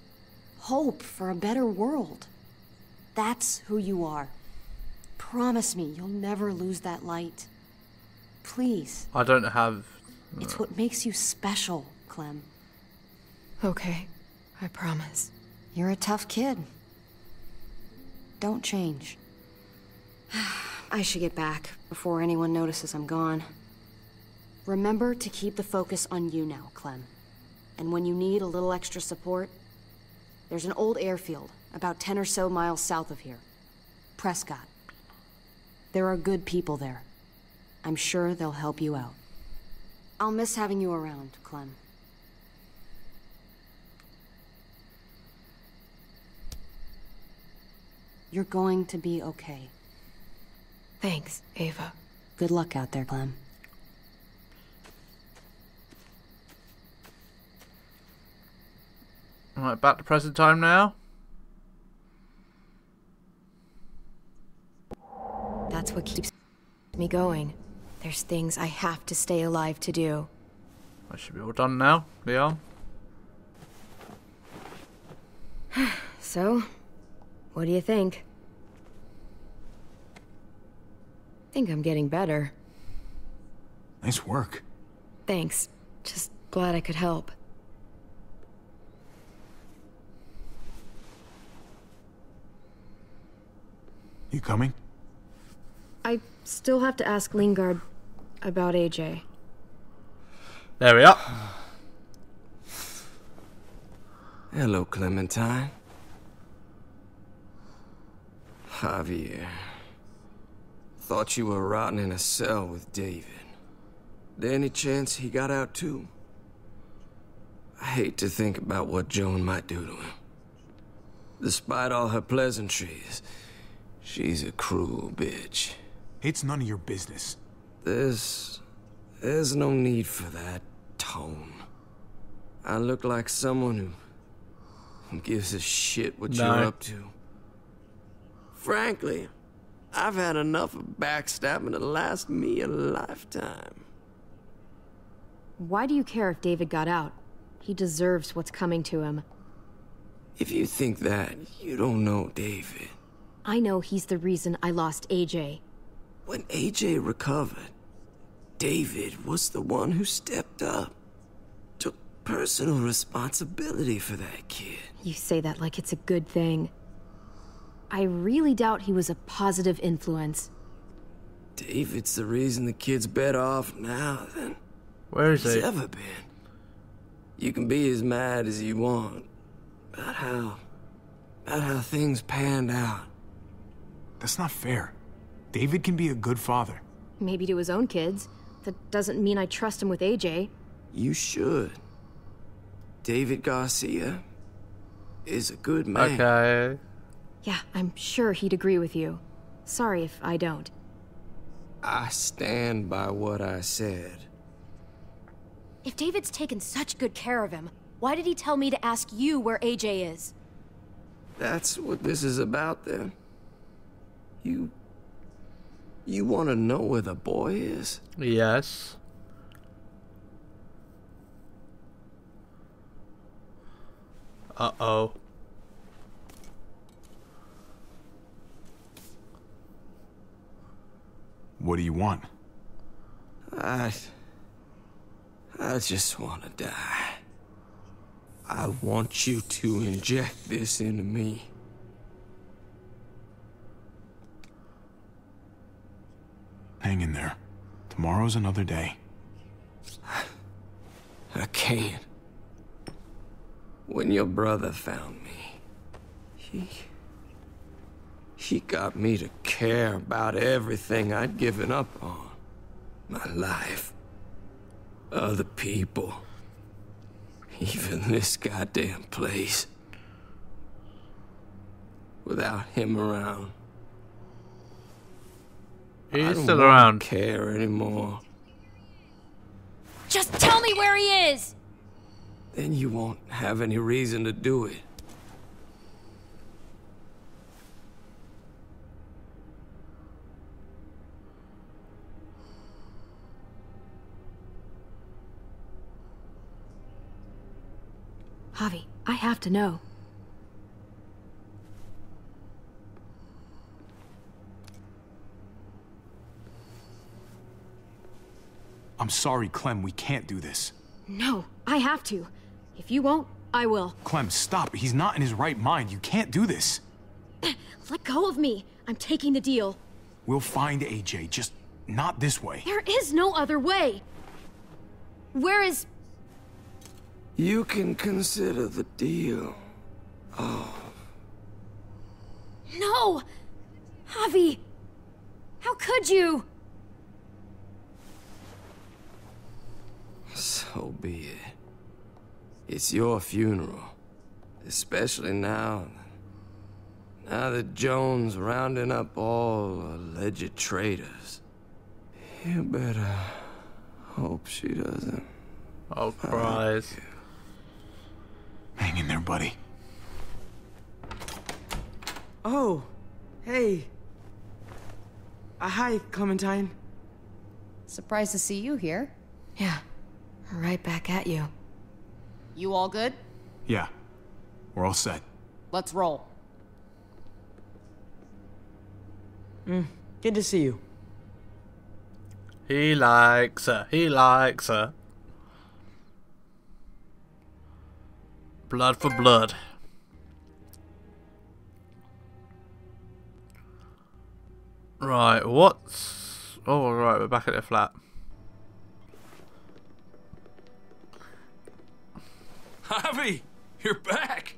Hope for a better world. That's who you are. Promise me you'll never lose that light. Please. I don't have. Uh, it's what makes you special, Clem. Okay, I promise. You're a tough kid. Don't change. I should get back before anyone notices I'm gone. Remember to keep the focus on you now, Clem. And when you need a little extra support, there's an old airfield about 10 or so miles south of here. Prescott. There are good people there. I'm sure they'll help you out. I'll miss having you around, Clem. You're going to be okay. Thanks, Ava. Good luck out there, Clem. Alright, back to present time now. That's what keeps me going. There's things I have to stay alive to do. I should be all done now, Leon. So, what do you think? I think I'm getting better. Nice work. Thanks. Just glad I could help. You coming? I still have to ask Lingard about AJ. There we are. Hello, Clementine. Javier. Thought you were rotting in a cell with David. There any chance he got out too? I hate to think about what Joan might do to him. Despite all her pleasantries, she's a cruel bitch. It's none of your business. There's... there's no need for that tone. I look like someone who... who gives a shit what No. you're up to. Frankly, I've had enough of backstabbing to last me a lifetime. Why do you care if David got out? He deserves what's coming to him. If you think that, you don't know David. I know he's the reason I lost AJ. When AJ recovered, David was the one who stepped up. Took personal responsibility for that kid. You say that like it's a good thing. I really doubt he was a positive influence. David's the reason the kid's better off now than Where is he's he? ever been. You can be as mad as you want about how about how things panned out. That's not fair. David can be a good father. Maybe to his own kids. That doesn't mean I trust him with AJ. You should. David Garcia is a good man. Okay. Yeah, I'm sure he'd agree with you. Sorry if I don't. I stand by what I said. If David's taken such good care of him, why did he tell me to ask you where AJ is? That's what this is about then. You you want to know where the boy is? Yes. Uh What do you want? I I just want to die. I want you to inject this into me. Hang in there. Tomorrow's another day. I can't. When your brother found me, he. He got me to care about everything I'd given up on. My life. Other people. Even this goddamn place. Without him around. I He's don't still around. care anymore. Just tell me where he is! Then you won't have any reason to do it. Javi, I have to know. I'm sorry, Clem, we can't do this. No, I have to. If you won't, I will. Clem, stop. He's not in his right mind. You can't do this. Let go of me. I'm taking the deal. We'll find AJ, just not this way. There is no other way. Where is. You can consider the deal. Oh, No! Javi! How could you? so be it. It's your funeral. Especially now. Now that Joan's rounding up all alleged traitors. You better hope she doesn't. Oh, Christ. Hang in there, buddy. Oh, hey. Uh, hi, Clementine. Surprised to see you here. Yeah, right back at you. You all good? Yeah, we're all set. Let's roll. Mm, good to see you. He likes her. He likes her. Blood for blood. Right, what's... Oh, right, we're back at the flat. Javi, you're back.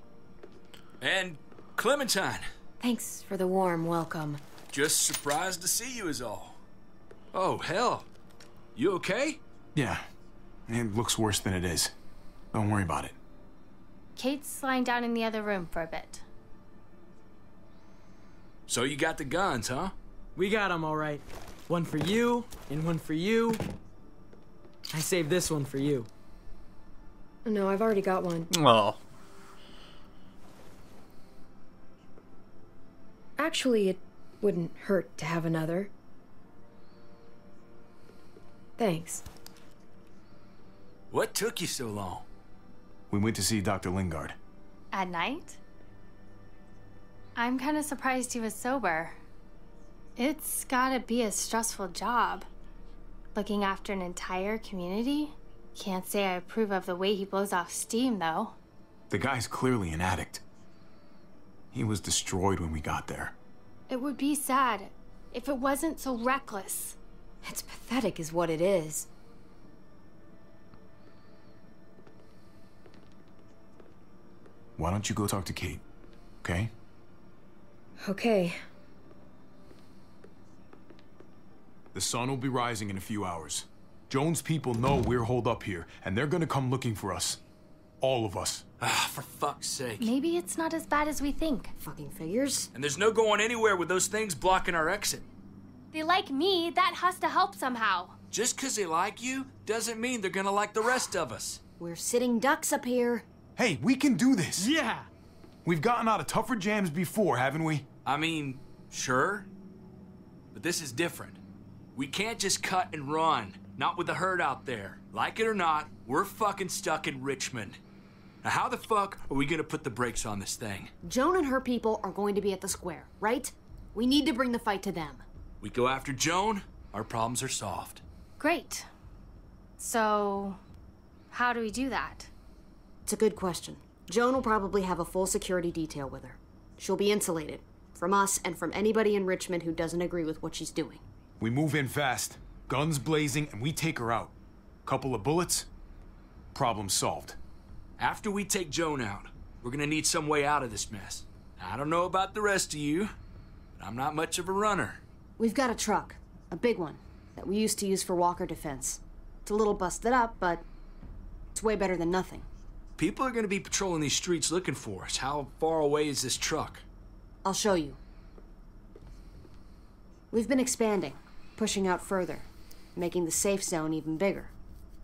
And Clementine, Thanks for the warm welcome. just surprised to see you is all. Oh, hell. You okay? Yeah, it looks worse than it is. Don't worry about it. Kate's lying down in the other room for a bit. So you got the guns, huh? We got them all right. One for you, and one for you. I saved this one for you. No, I've already got one. Oh. Actually, it wouldn't hurt to have another. Thanks. What took you so long? We went to see Dr. Lingard. At night? I'm kind of surprised he was sober. It's gotta be a stressful job. Looking after an entire community? Can't say I approve of the way he blows off steam, though. The guy's clearly an addict. He was destroyed when we got there. It would be sad if it wasn't so reckless. It's pathetic, is what it is. Why don't you go talk to Kate? Okay? Okay. The sun will be rising in a few hours. Joan's people know we're holed up here, and they're gonna come looking for us. All of us. Ah, for fuck's sake. Maybe it's not as bad as we think. Fucking figures. And there's no going anywhere with those things blocking our exit. They like me, that has to help somehow. Just 'cause they like you doesn't mean they're gonna like the rest of us. We're sitting ducks up here. Hey, we can do this. Yeah. We've gotten out of tougher jams before, haven't we? I mean, sure. But this is different. We can't just cut and run. Not with the herd out there. Like it or not, we're fucking stuck in Richmond. Now, how the fuck are we gonna put the brakes on this thing? Joan and her people are going to be at the square, right? We need to bring the fight to them. We go after Joan, our problems are solved. Great. So, how do we do that? It's a good question. Joan will probably have a full security detail with her. She'll be insulated from us and from anybody in Richmond who doesn't agree with what she's doing. We move in fast, guns blazing, and we take her out. Couple of bullets, problem solved. After we take Joan out, we're gonna need some way out of this mess. I don't know about the rest of you, but I'm not much of a runner. We've got a truck, a big one, that we used to use for walker defense. It's a little busted up, but it's way better than nothing. People are gonna be patrolling these streets looking for us. How far away is this truck? I'll show you. We've been expanding, pushing out further, making the safe zone even bigger.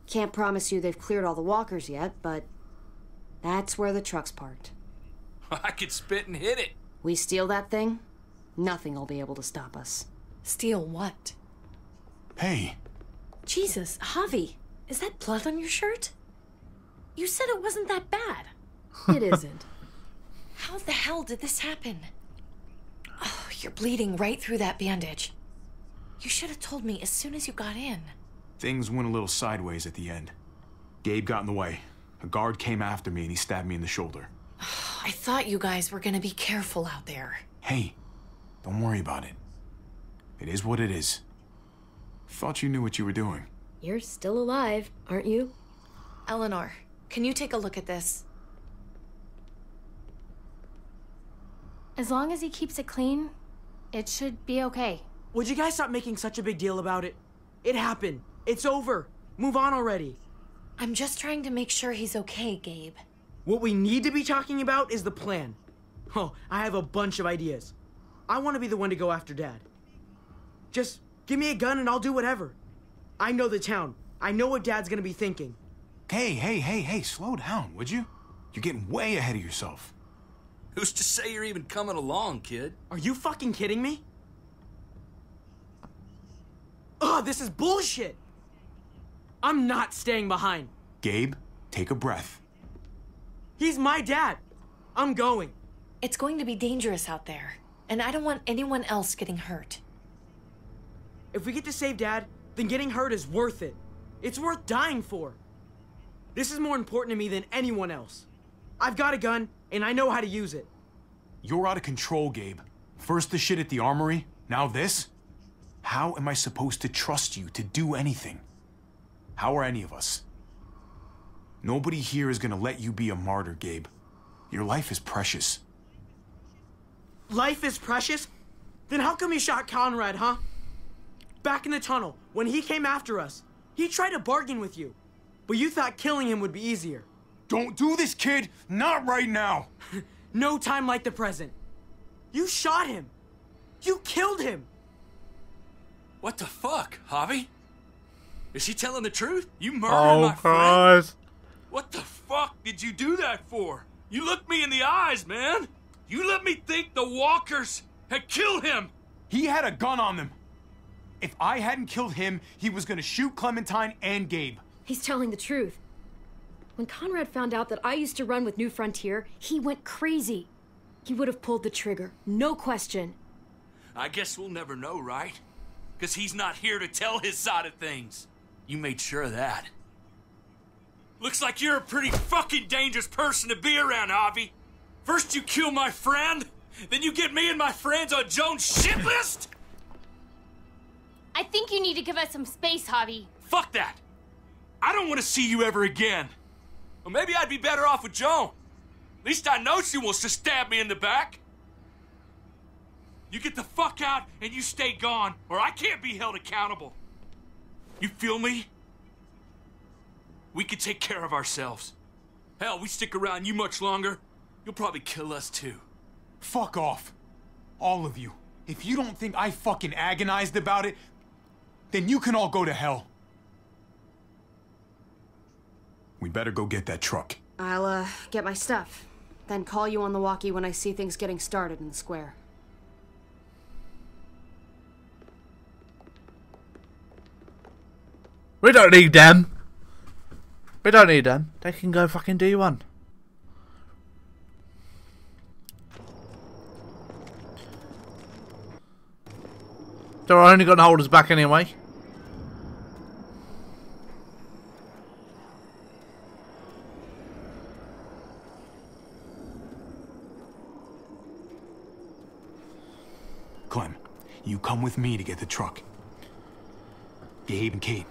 Can't promise you they've cleared all the walkers yet, but that's where the truck's parked. I could spit and hit it. We steal that thing, nothing will be able to stop us. Steal what? Hey. Jesus, Javi, is that blood on your shirt? You said it wasn't that bad. It isn't. How the hell did this happen? Oh, you're bleeding right through that bandage. You should have told me as soon as you got in. Things went a little sideways at the end. Gabe got in the way. A guard came after me and he stabbed me in the shoulder. I thought you guys were gonna be careful out there. Hey, don't worry about it. It is what it is. Thought you knew what you were doing. You're still alive, aren't you? Eleanor, can you take a look at this? As long as he keeps it clean, it should be okay. Would you guys stop making such a big deal about it? It happened. It's over. Move on already. I'm just trying to make sure he's okay, Gabe. What we need to be talking about is the plan. Oh, I have a bunch of ideas. I want to be the one to go after Dad. Just give me a gun and I'll do whatever. I know the town. I know what Dad's gonna be thinking. Hey, hey, hey, hey, slow down, would you? You're getting way ahead of yourself. Who's to say you're even coming along, kid? Are you fucking kidding me? Ugh, this is bullshit! I'm not staying behind. Gabe, take a breath. He's my dad. I'm going. It's going to be dangerous out there, and I don't want anyone else getting hurt. If we get to save Dad, then getting hurt is worth it. It's worth dying for. This is more important to me than anyone else. I've got a gun, and I know how to use it. You're out of control, Gabe. First the shit at the armory, now this? How am I supposed to trust you to do anything? How are any of us? Nobody here is gonna let you be a martyr, Gabe. Your life is precious. Life is precious? Then how come you shot Conrad, huh? Back in the tunnel, when he came after us, he tried to bargain with you. But you thought killing him would be easier. Don't do this, kid! Not right now! no time like the present. You shot him! You killed him! What the fuck, Javi? Is he telling the truth? You murdered Oh, my friend? guys. What the fuck did you do that for? You looked me in the eyes, man. You let me think the walkers had killed him. He had a gun on them. If I hadn't killed him, he was gonna shoot Clementine and Gabe. He's telling the truth. When Conrad found out that I used to run with New Frontier, he went crazy. He would have pulled the trigger, no question. I guess we'll never know, right? Because he's not here to tell his side of things. You made sure of that. Looks like you're a pretty fucking dangerous person to be around, Javi. First you kill my friend, Then you get me and my friends on Joan's shit list? I think you need to give us some space, Javi. Fuck that! I don't want to see you ever again. Well, maybe I'd be better off with Joan. At least I know she wants to stab me in the back. You get the fuck out and you stay gone, or I can't be held accountable. You feel me? We can take care of ourselves. Hell, we stick around you much longer, you'll probably kill us too. Fuck off. All of you. If you don't think I fucking agonized about it, then you can all go to hell. We better go get that truck. I'll, uh, get my stuff. Then call you on the walkie when I see things getting started in the square. We don't need them. We don't need them. They can go fucking do one. They're only going to hold us back anyway. Clem, you come with me to get the truck. Gabe and Kate,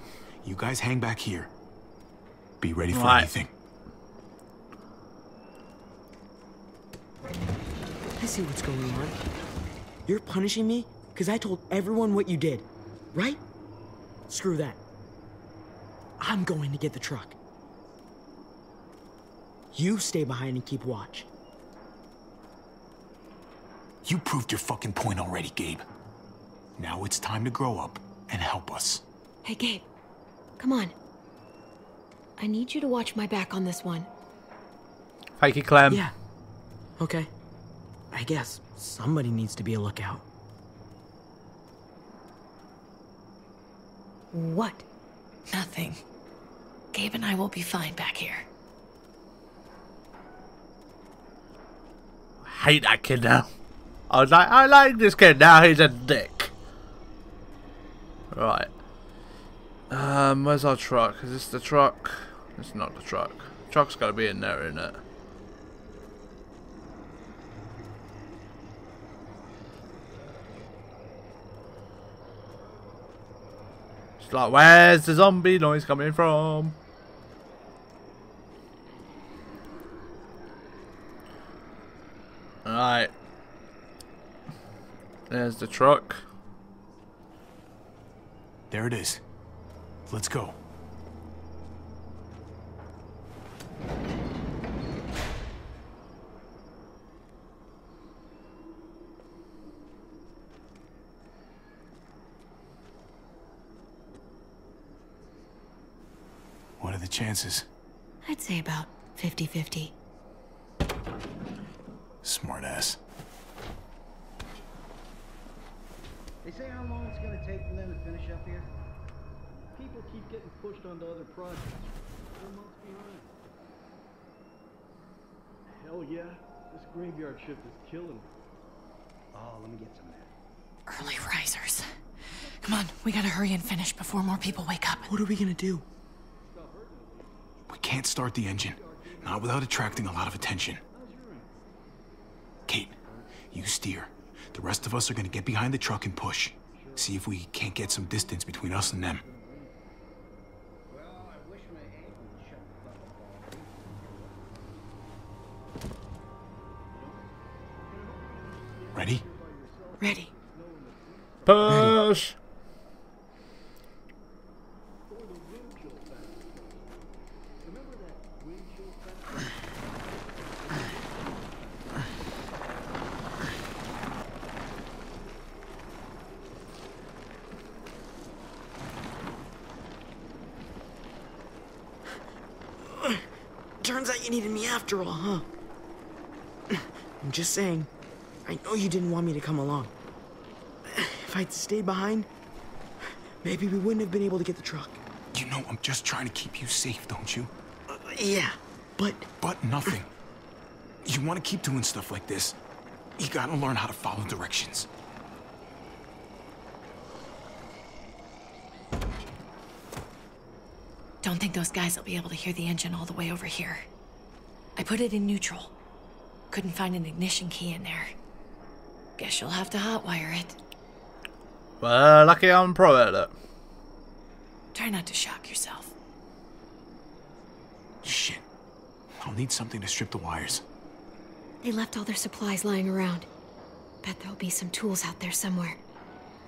you guys hang back here. Be ready for Right. anything. I see what's going on. You're punishing me because I told everyone what you did, right? Screw that. I'm going to get the truck. You stay behind and keep watch. You proved your fucking point already, Gabe. Now it's time to grow up and help us. Hey, Gabe. Come on. I need you to watch my back on this one. Fake it, Clem. Yeah. Okay. I guess somebody needs to be a lookout. What? Nothing. Gabe and I will be fine back here. I hate that kid now. I was like, I like this kid. Now he's a dick. Right. Um, where's our truck? Is this the truck? It's not the truck. Truck's got to be in there, isn't it? It's like, where's the zombie noise coming from? Alright. There's the truck. There it is. Let's go. What are the chances? I'd say about 50 50. Smartass. They say how long it's gonna take for them to finish up here? People keep getting pushed onto other projects. They're months behind. Hell yeah, this graveyard shift is killing me. Oh, let me get some of that. Early risers. Come on, we gotta hurry and finish before more people wake up. What are we gonna do? We can't start the engine. Not without attracting a lot of attention. Kate, you steer. The rest of us are gonna get behind the truck and push. See if we can't get some distance between us and them. Ready? Ready. Push! Turns out you needed me after all, huh? I'm just saying. I know you didn't want me to come along. If I'd stayed behind, maybe we wouldn't have been able to get the truck. You know I'm just trying to keep you safe, don't you? Uh, yeah, but... But nothing. You want to keep doing stuff like this, you gotta learn how to follow directions. Don't think those guys will be able to hear the engine all the way over here. I put it in neutral. Couldn't find an ignition key in there. Guess you'll have to hotwire it. Well, lucky I'm pro at it. Try not to shock yourself. Shit. I'll need something to strip the wires. They left all their supplies lying around. Bet there'll be some tools out there somewhere.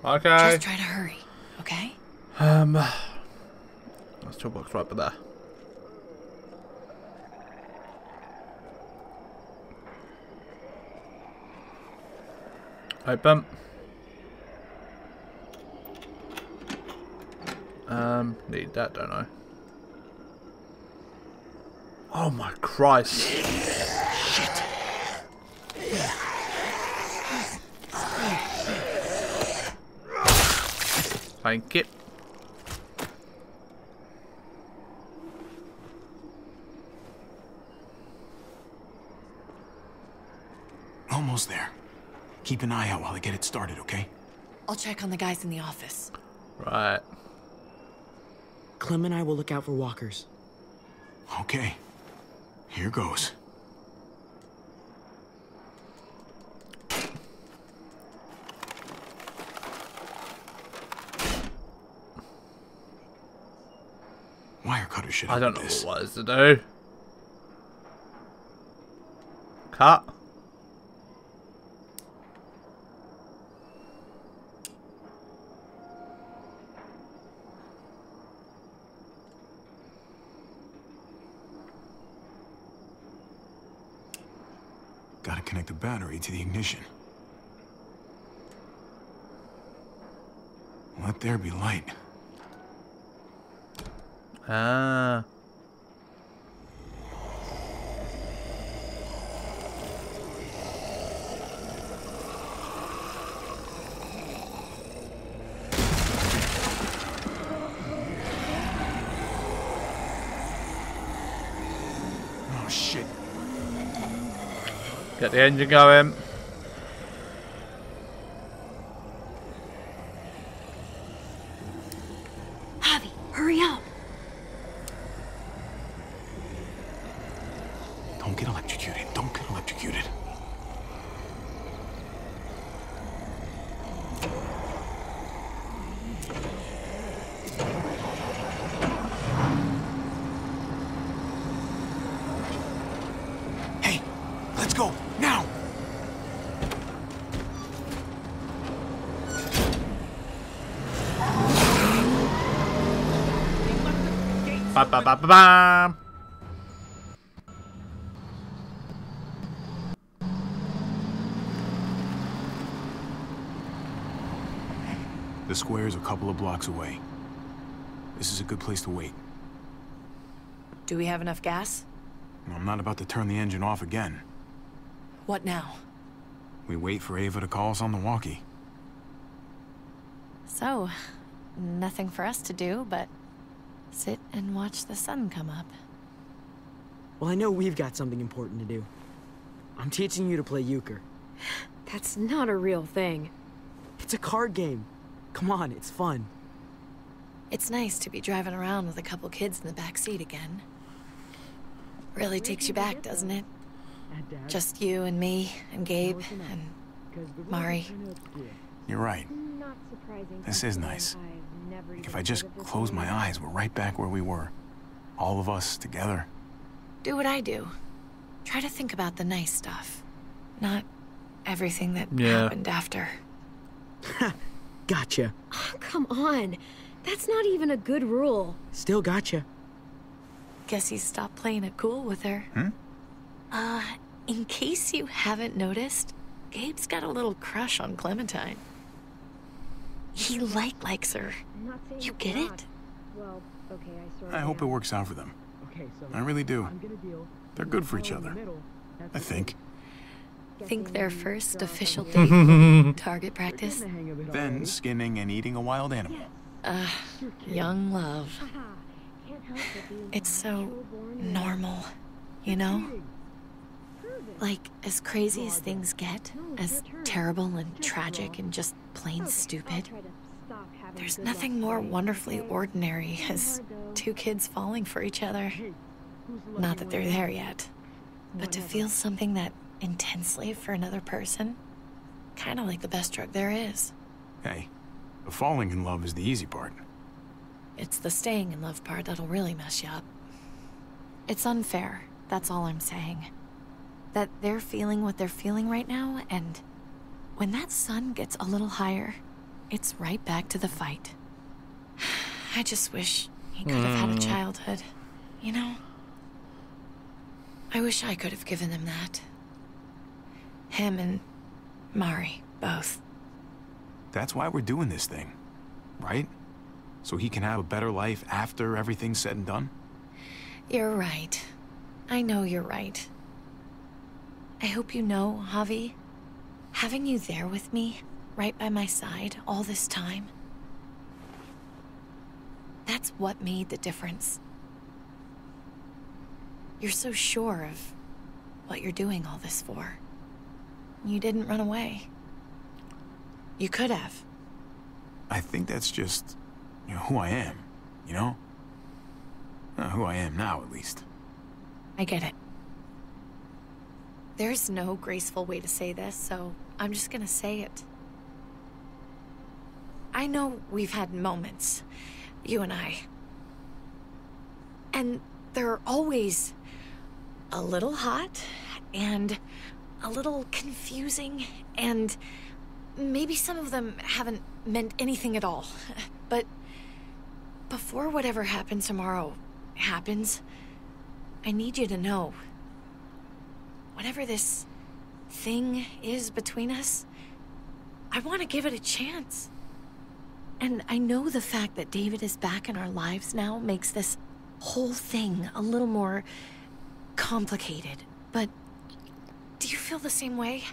Okay. Just try to hurry, okay? Um, that's toolbox right by there. Open. Um, need that, don't I? Oh my Christ. Shit. Thank you. Almost there. Keep an eye out while I get it started, okay? I'll check on the guys in the office. Right. Clem and I will look out for walkers. Okay. Here goes. Wire cutter should I don't know this. what was to do. Cut. Gotta connect the battery to the ignition. Let there be light. Ah. The engine going. Ba ba ba ba ba. The square's a couple of blocks away. This is a good place to wait. Do we have enough gas? I'm not about to turn the engine off again. What now? We wait for Ava to call us on the walkie. So, nothing for us to do but sit and watch the sun come up. Well, I know we've got something important to do. I'm teaching you to play euchre. That's not a real thing. It's a card game. Come on, it's fun. It's nice to be driving around with a couple kids in the back seat again. Really takes you back, doesn't it? Just you and me and Gabe and Mari. You're right. This is nice. Like if I just close my eyes, we're right back where we were. All of us together. Do what I do. Try to think about the nice stuff, not everything that Yeah. happened after. Gotcha. Oh, come on. That's not even a good rule. Still gotcha. Guess he stopped playing it cool with her. Hmm? Uh, in case you haven't noticed, Gabe's got a little crush on Clementine. He like likes her. You get it? Well, okay, I sort I hope it works out for them. Okay, so I really do. I'm gonna deal. They're good for each other. I think. Think their first official date target practice? Then skinning and eating a wild animal. Uh, young love. It's so normal, you know? Like, as crazy as things get, as terrible and tragic and just plain stupid, there's nothing more wonderfully ordinary as two kids falling for each other. Not that they're there yet, but to feel something that intensely for another person, kind of like the best drug there is. Hey, the falling in love is the easy part. It's the staying in love part that'll really mess you up. It's unfair, that's all I'm saying. That they're feeling what they're feeling right now, and when that sun gets a little higher, it's right back to the fight. I just wish he could have had a Hmm. childhood, you know? I wish I could have given him that. Him and Mari, both. That's why we're doing this thing, right? So he can have a better life after everything's said and done? You're right. I know you're right. I hope you know, Javi, having you there with me, right by my side, all this time, that's what made the difference. You're so sure of what you're doing all this for. You didn't run away. You could have. I think that's just, you know, who I am, you know? Uh, who I am now, at least. I get it. There's no graceful way to say this, so I'm just gonna say it. I know we've had moments, you and I. And they're always a little hot and a little confusing, and maybe some of them haven't meant anything at all. But before whatever happens tomorrow happens, I need you to know. Whatever this thing is between us, I want to give it a chance. And I know the fact that David is back in our lives now makes this whole thing a little more complicated. But do you feel the same way?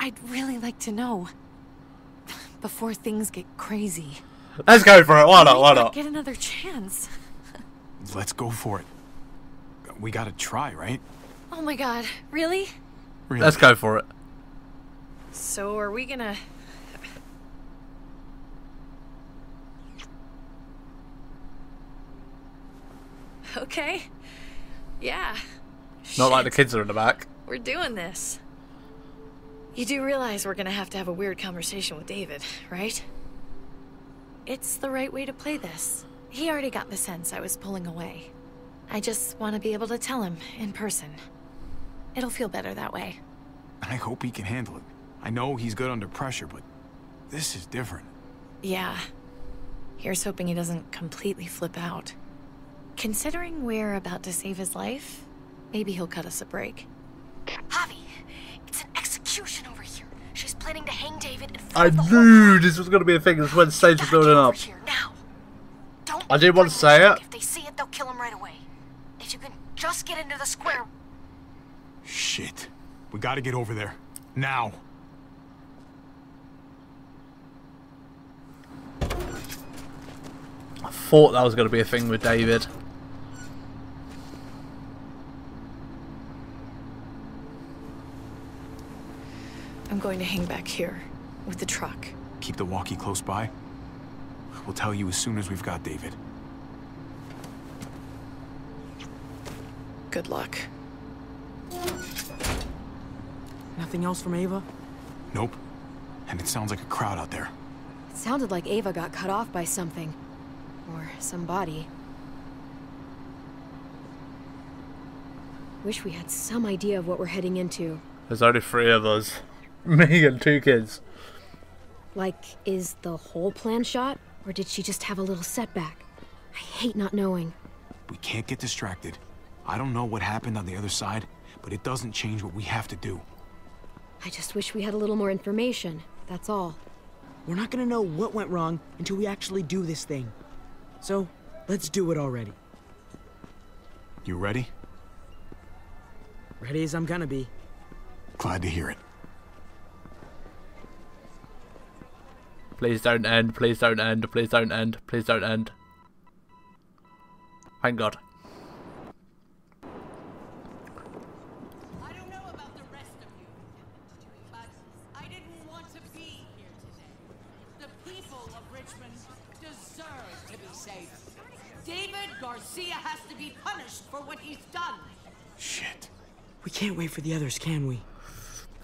I'd really like to know. Before things get crazy. Let's go for it. Why not? Why not? Get another chance. Let's go for it. We gotta try, right? Oh my god, really? Really? Let's go for it. So are we gonna... Okay. Yeah. Not like the kids are in the back. We're doing this. You do realize we're gonna have to have a weird conversation with David, right? It's the right way to play this. He already got the sense I was pulling away. I just want to be able to tell him in person. It'll feel better that way. I hope he can handle it. I know he's good under pressure, but this is different. Yeah. Here's hoping he doesn't completely flip out. Considering we're about to save his life, maybe he'll cut us a break. Javi, it's an execution over here. She's planning to hang David in front I of the whole knew this was going to be a thing. This is when the stage was building up. now. Don't I didn't want to say it. if they see it, they'll kill him right away. If you can just get into the square. Shit. We gotta get over there. Now. I thought that was going to be a thing with David. I'm going to hang back here with the truck. Keep the walkie close by. We'll tell you as soon as we've got David. Good luck. Nothing else from Ava? Nope. And it sounds like a crowd out there. It sounded like Ava got cut off by something. Or somebody. Wish we had some idea of what we're heading into. There's only three of us. Me and two kids. Like, is the whole plan shot? Or did she just have a little setback? I hate not knowing. We can't get distracted. I don't know what happened on the other side, but it doesn't change what we have to do. I just wish we had a little more information. That's all. We're not gonna know what went wrong until we actually do this thing. So, let's do it already. You ready? Ready as I'm gonna be. Glad to hear it. Please don't end. Please don't end. Please don't end. Please don't end. Thank God. The others, can we?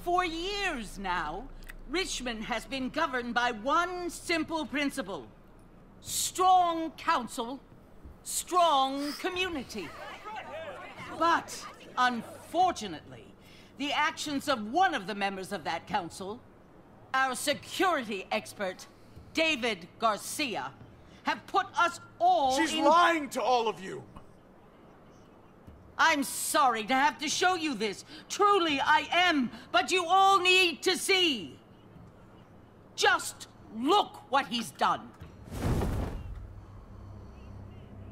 For years now, Richmond has been governed by one simple principle strong council, strong community. But, unfortunately, the actions of one of the members of that council, our security expert, David Garcia, have put us all She's in... lying to all of you! I'm sorry to have to show you this. Truly, I am. But you all need to see. Just look what he's done.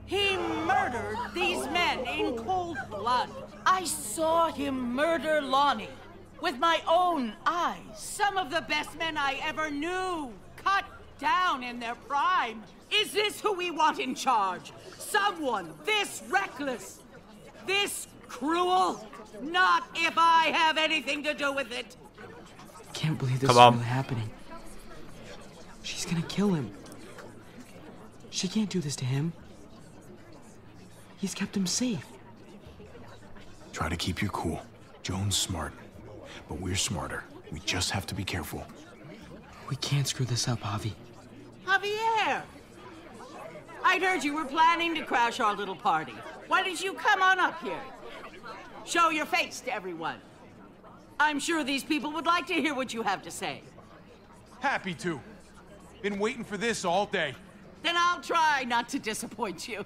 He murdered these men in cold blood. I saw him murder Lonnie with my own eyes. Some of the best men I ever knew, cut down in their prime. Is this who we want in charge? Someone this reckless, this cruel? Not if I have anything to do with it. Can't believe this Come is on. really happening. She's gonna kill him. She can't do this to him. He's kept him safe. Try to keep your cool. Joan's smart. But we're smarter. We just have to be careful. We can't screw this up, Javi. Javier! I'd heard you were planning to crash our little party. Why didn't you come on up here? Show your face to everyone. I'm sure these people would like to hear what you have to say. Happy to. Been waiting for this all day. Then I'll try not to disappoint you.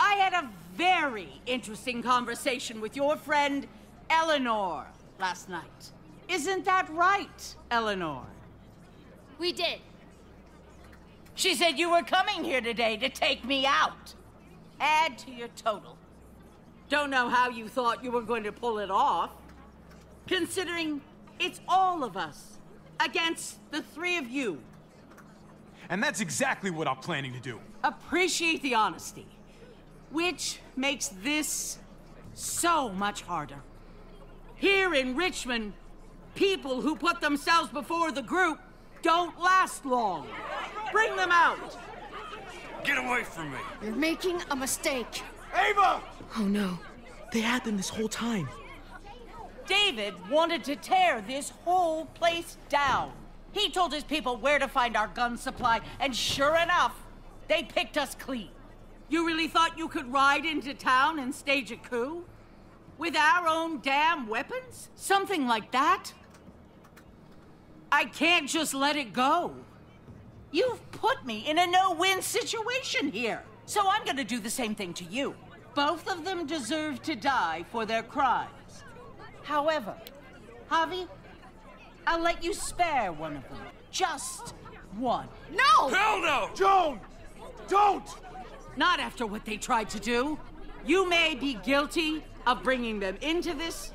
I had a very interesting conversation with your friend Eleanor last night. Isn't that right, Eleanor? We did. She said you were coming here today to take me out. Add to your total. Don't know how you thought you were going to pull it off, considering it's all of us against the three of you. And that's exactly what I'm planning to do. Appreciate the honesty, which makes this so much harder. Here in Richmond, people who put themselves before the group don't last long. Bring them out. Get away from me. You're making a mistake. Ava! Oh no. They had them this whole time. David wanted to tear this whole place down. He told his people where to find our gun supply, and sure enough, they picked us clean. You really thought you could ride into town and stage a coup? With our own damn weapons? Something like that? I can't just let it go. You've put me in a no-win situation here, so I'm gonna do the same thing to you. Both of them deserve to die for their crimes. However, Javi, I'll let you spare one of them. Just one. No! Hell no! Joan! Don't! Not after what they tried to do. You may be guilty of bringing them into this,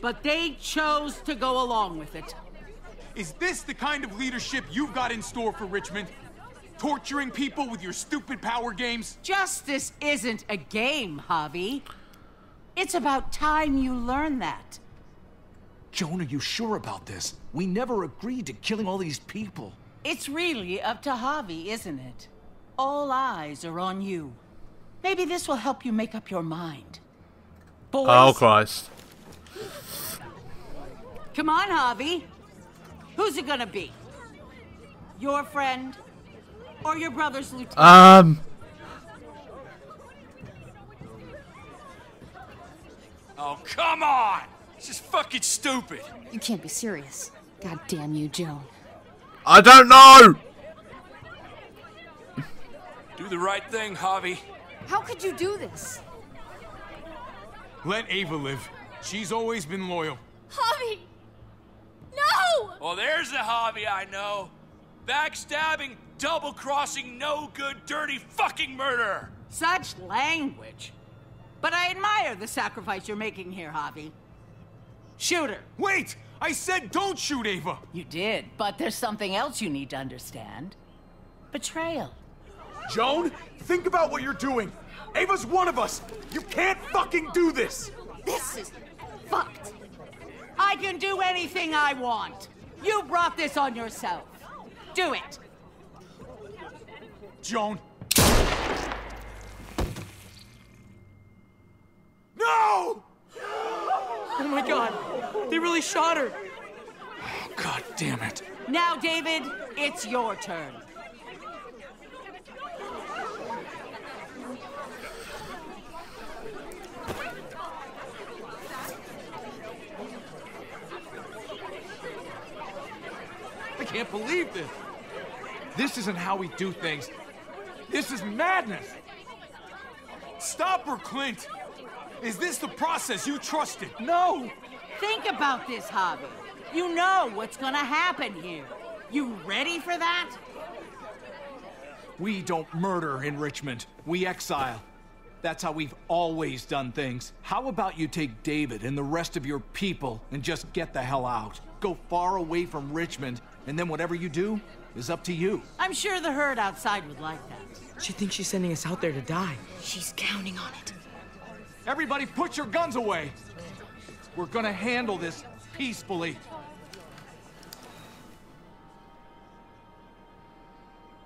but they chose to go along with it. Is this the kind of leadership you've got in store for Richmond? Torturing people with your stupid power games? Justice isn't a game, Javi. It's about time you learn that. Joan, are you sure about this? We never agreed to killing all these people. It's really up to Javi, isn't it? All eyes are on you. Maybe this will help you make up your mind. Boys, Oh Christ. come on, Javi. Who's it gonna be? Your friend or your brother's lieutenant? Um. Oh, come on! This is fucking stupid. You can't be serious. God damn you, Joan. I don't know. Do the right thing, Javi. How could you do this? Let Ava live. She's always been loyal. Javi! No! Well, there's the Javi I know. Backstabbing, double crossing, no good, dirty fucking murderer. Such language. But I admire the sacrifice you're making here, Javi. Shoot her. Wait! I said don't shoot Ava! You did, but there's something else you need to understand. Betrayal. Joan, think about what you're doing. Ava's one of us. You can't fucking do this. This is fucked. I can do anything I want. You brought this on yourself. Do it. Joan. No! Oh my god. They really shot her. God damn it. Now, David, it's your turn. Can't believe this. This isn't how we do things. This is madness. Stop her, Clint! Is this the process you trusted? No! Think about this, Javi. You know what's gonna happen here. You ready for that? We don't murder in Richmond. We exile. That's how we've always done things. How about you take David and the rest of your people and just get the hell out? Go far away from Richmond, and then whatever you do is up to you. I'm sure the herd outside would like that. She thinks she's sending us out there to die. She's counting on it. Everybody put your guns away. We're gonna handle this peacefully.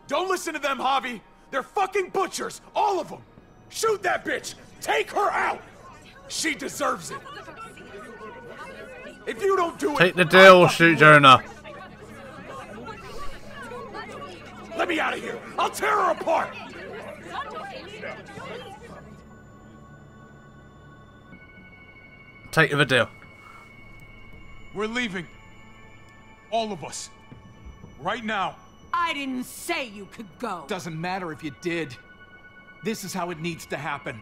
Don't listen to them, Javi! They're fucking butchers! All of them! Shoot that bitch! Take her out! She deserves it! If you don't do Take it, the deal, shoot Jonah. Let me out of here! I'll tear her apart! Take the deal. We're leaving. All of us. Right now. I didn't say you could go. Doesn't matter if you did. This is how it needs to happen.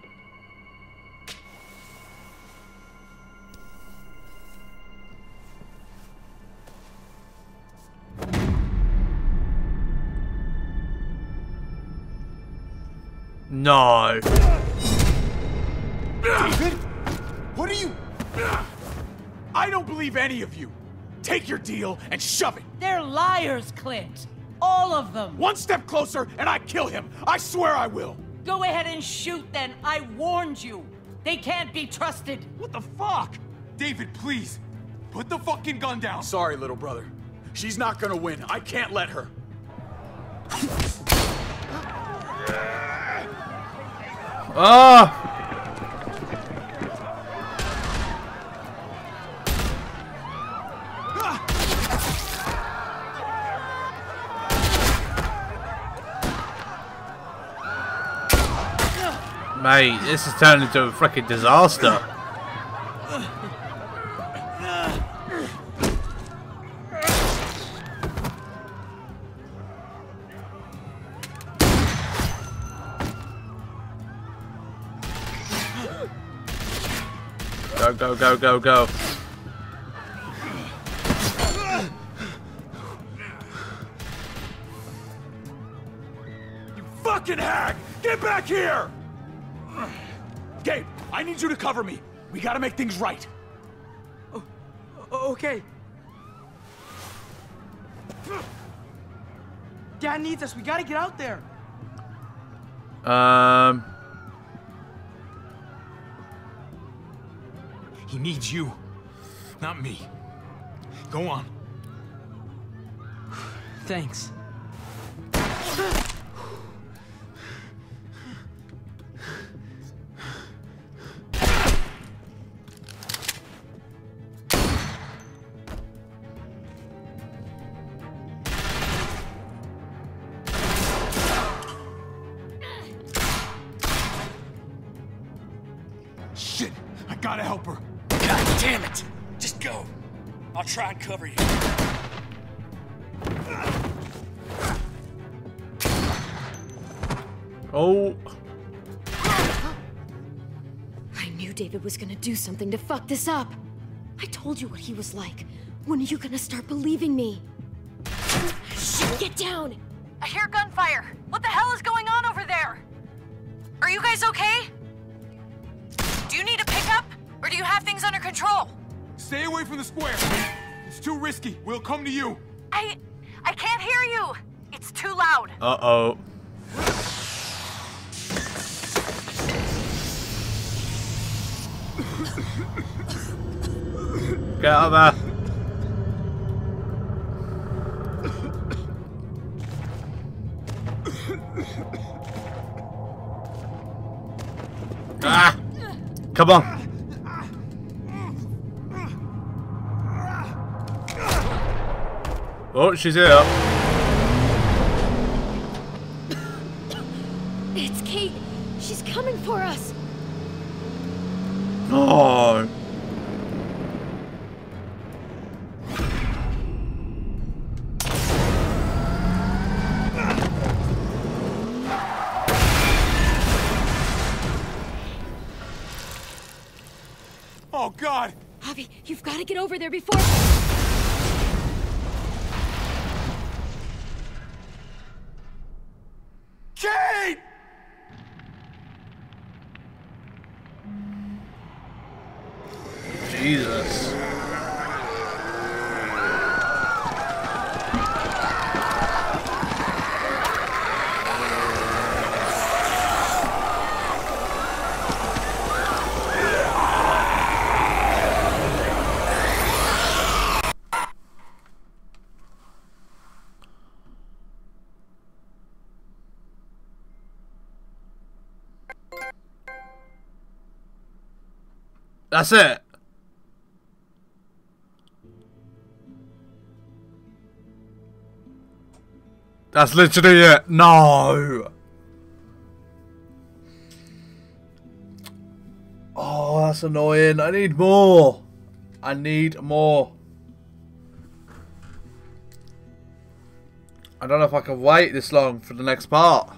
No. David? What are you... I don't believe any of you. Take your deal and shove it. They're liars, Clint. All of them. One step closer and I kill him. I swear I will. Go ahead and shoot then. I warned you. They can't be trusted. What the fuck? David, please. Put the fucking gun down. Sorry, little brother. She's not gonna win. I can't let her. Ah! Mate, this is turning into a freaking disaster. Go, go, go, go, go. Fucking hag! Get back here! Gabe, I need you to cover me. We gotta make things right. O- okay. Dad needs us. We gotta get out there. Um, He needs you, not me. Go on. Thanks. Cover you. oh, I knew David was gonna do something to fuck this up. I told you what he was like. When are you gonna start believing me? Shit, get down! I hear gunfire. What the hell is going on over there? Are you guys okay? Do you need a pickup? Or do you have things under control? Stay away from the square. It's too risky. We'll come to you. I... I can't hear you. It's too loud. uh-oh. Get out of there. Ah! Come on. Oh, she's here. It's Kate. She's coming for us. Oh. Oh, God! Javi, you've got to get over there before. That's it. That's literally it. No. Oh, that's annoying. I need more. I need more. I don't know if I can wait this long for the next part.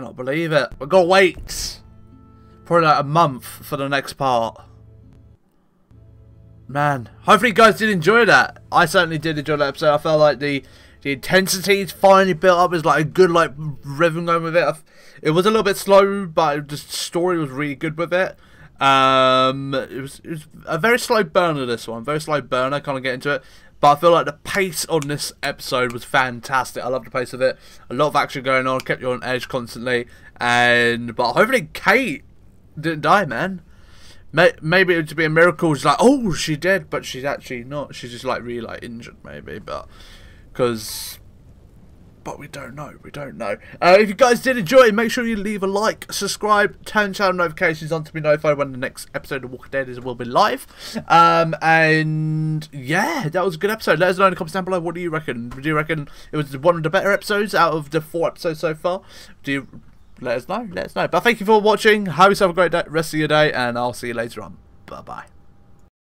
Cannot believe it. We've got to wait probably like a month for the next part. Man, hopefully you guys did enjoy that. I certainly did enjoy that episode. I felt like the the intensity finally built up. Is like a good like rhythm going with it. It was a little bit slow, but the story was really good with it. Um, it was it was a very slow burner. This one, very slow burner. Kind of get into it. But I feel like the pace on this episode was fantastic. I love the pace of it. A lot of action going on, kept you on edge constantly. And but hopefully Kate didn't die, man. Maybe it would be a miracle. She's like, oh, she did, but she's actually not. She's just like really like injured, maybe. But because, but we don't know. We don't know. Uh, if you guys did enjoy make sure you leave a like, subscribe, turn channel notifications on to be notified when the next episode of Walking Dead is will be live. Um, and yeah, that was a good episode. Let us know in the comments down below. What do you reckon? Do you reckon it was one of the better episodes out of the four episodes so far? Do you? Let us know. Let us know. But thank you for watching. Have yourself a great day, rest of your day, and I'll see you later on. Bye bye.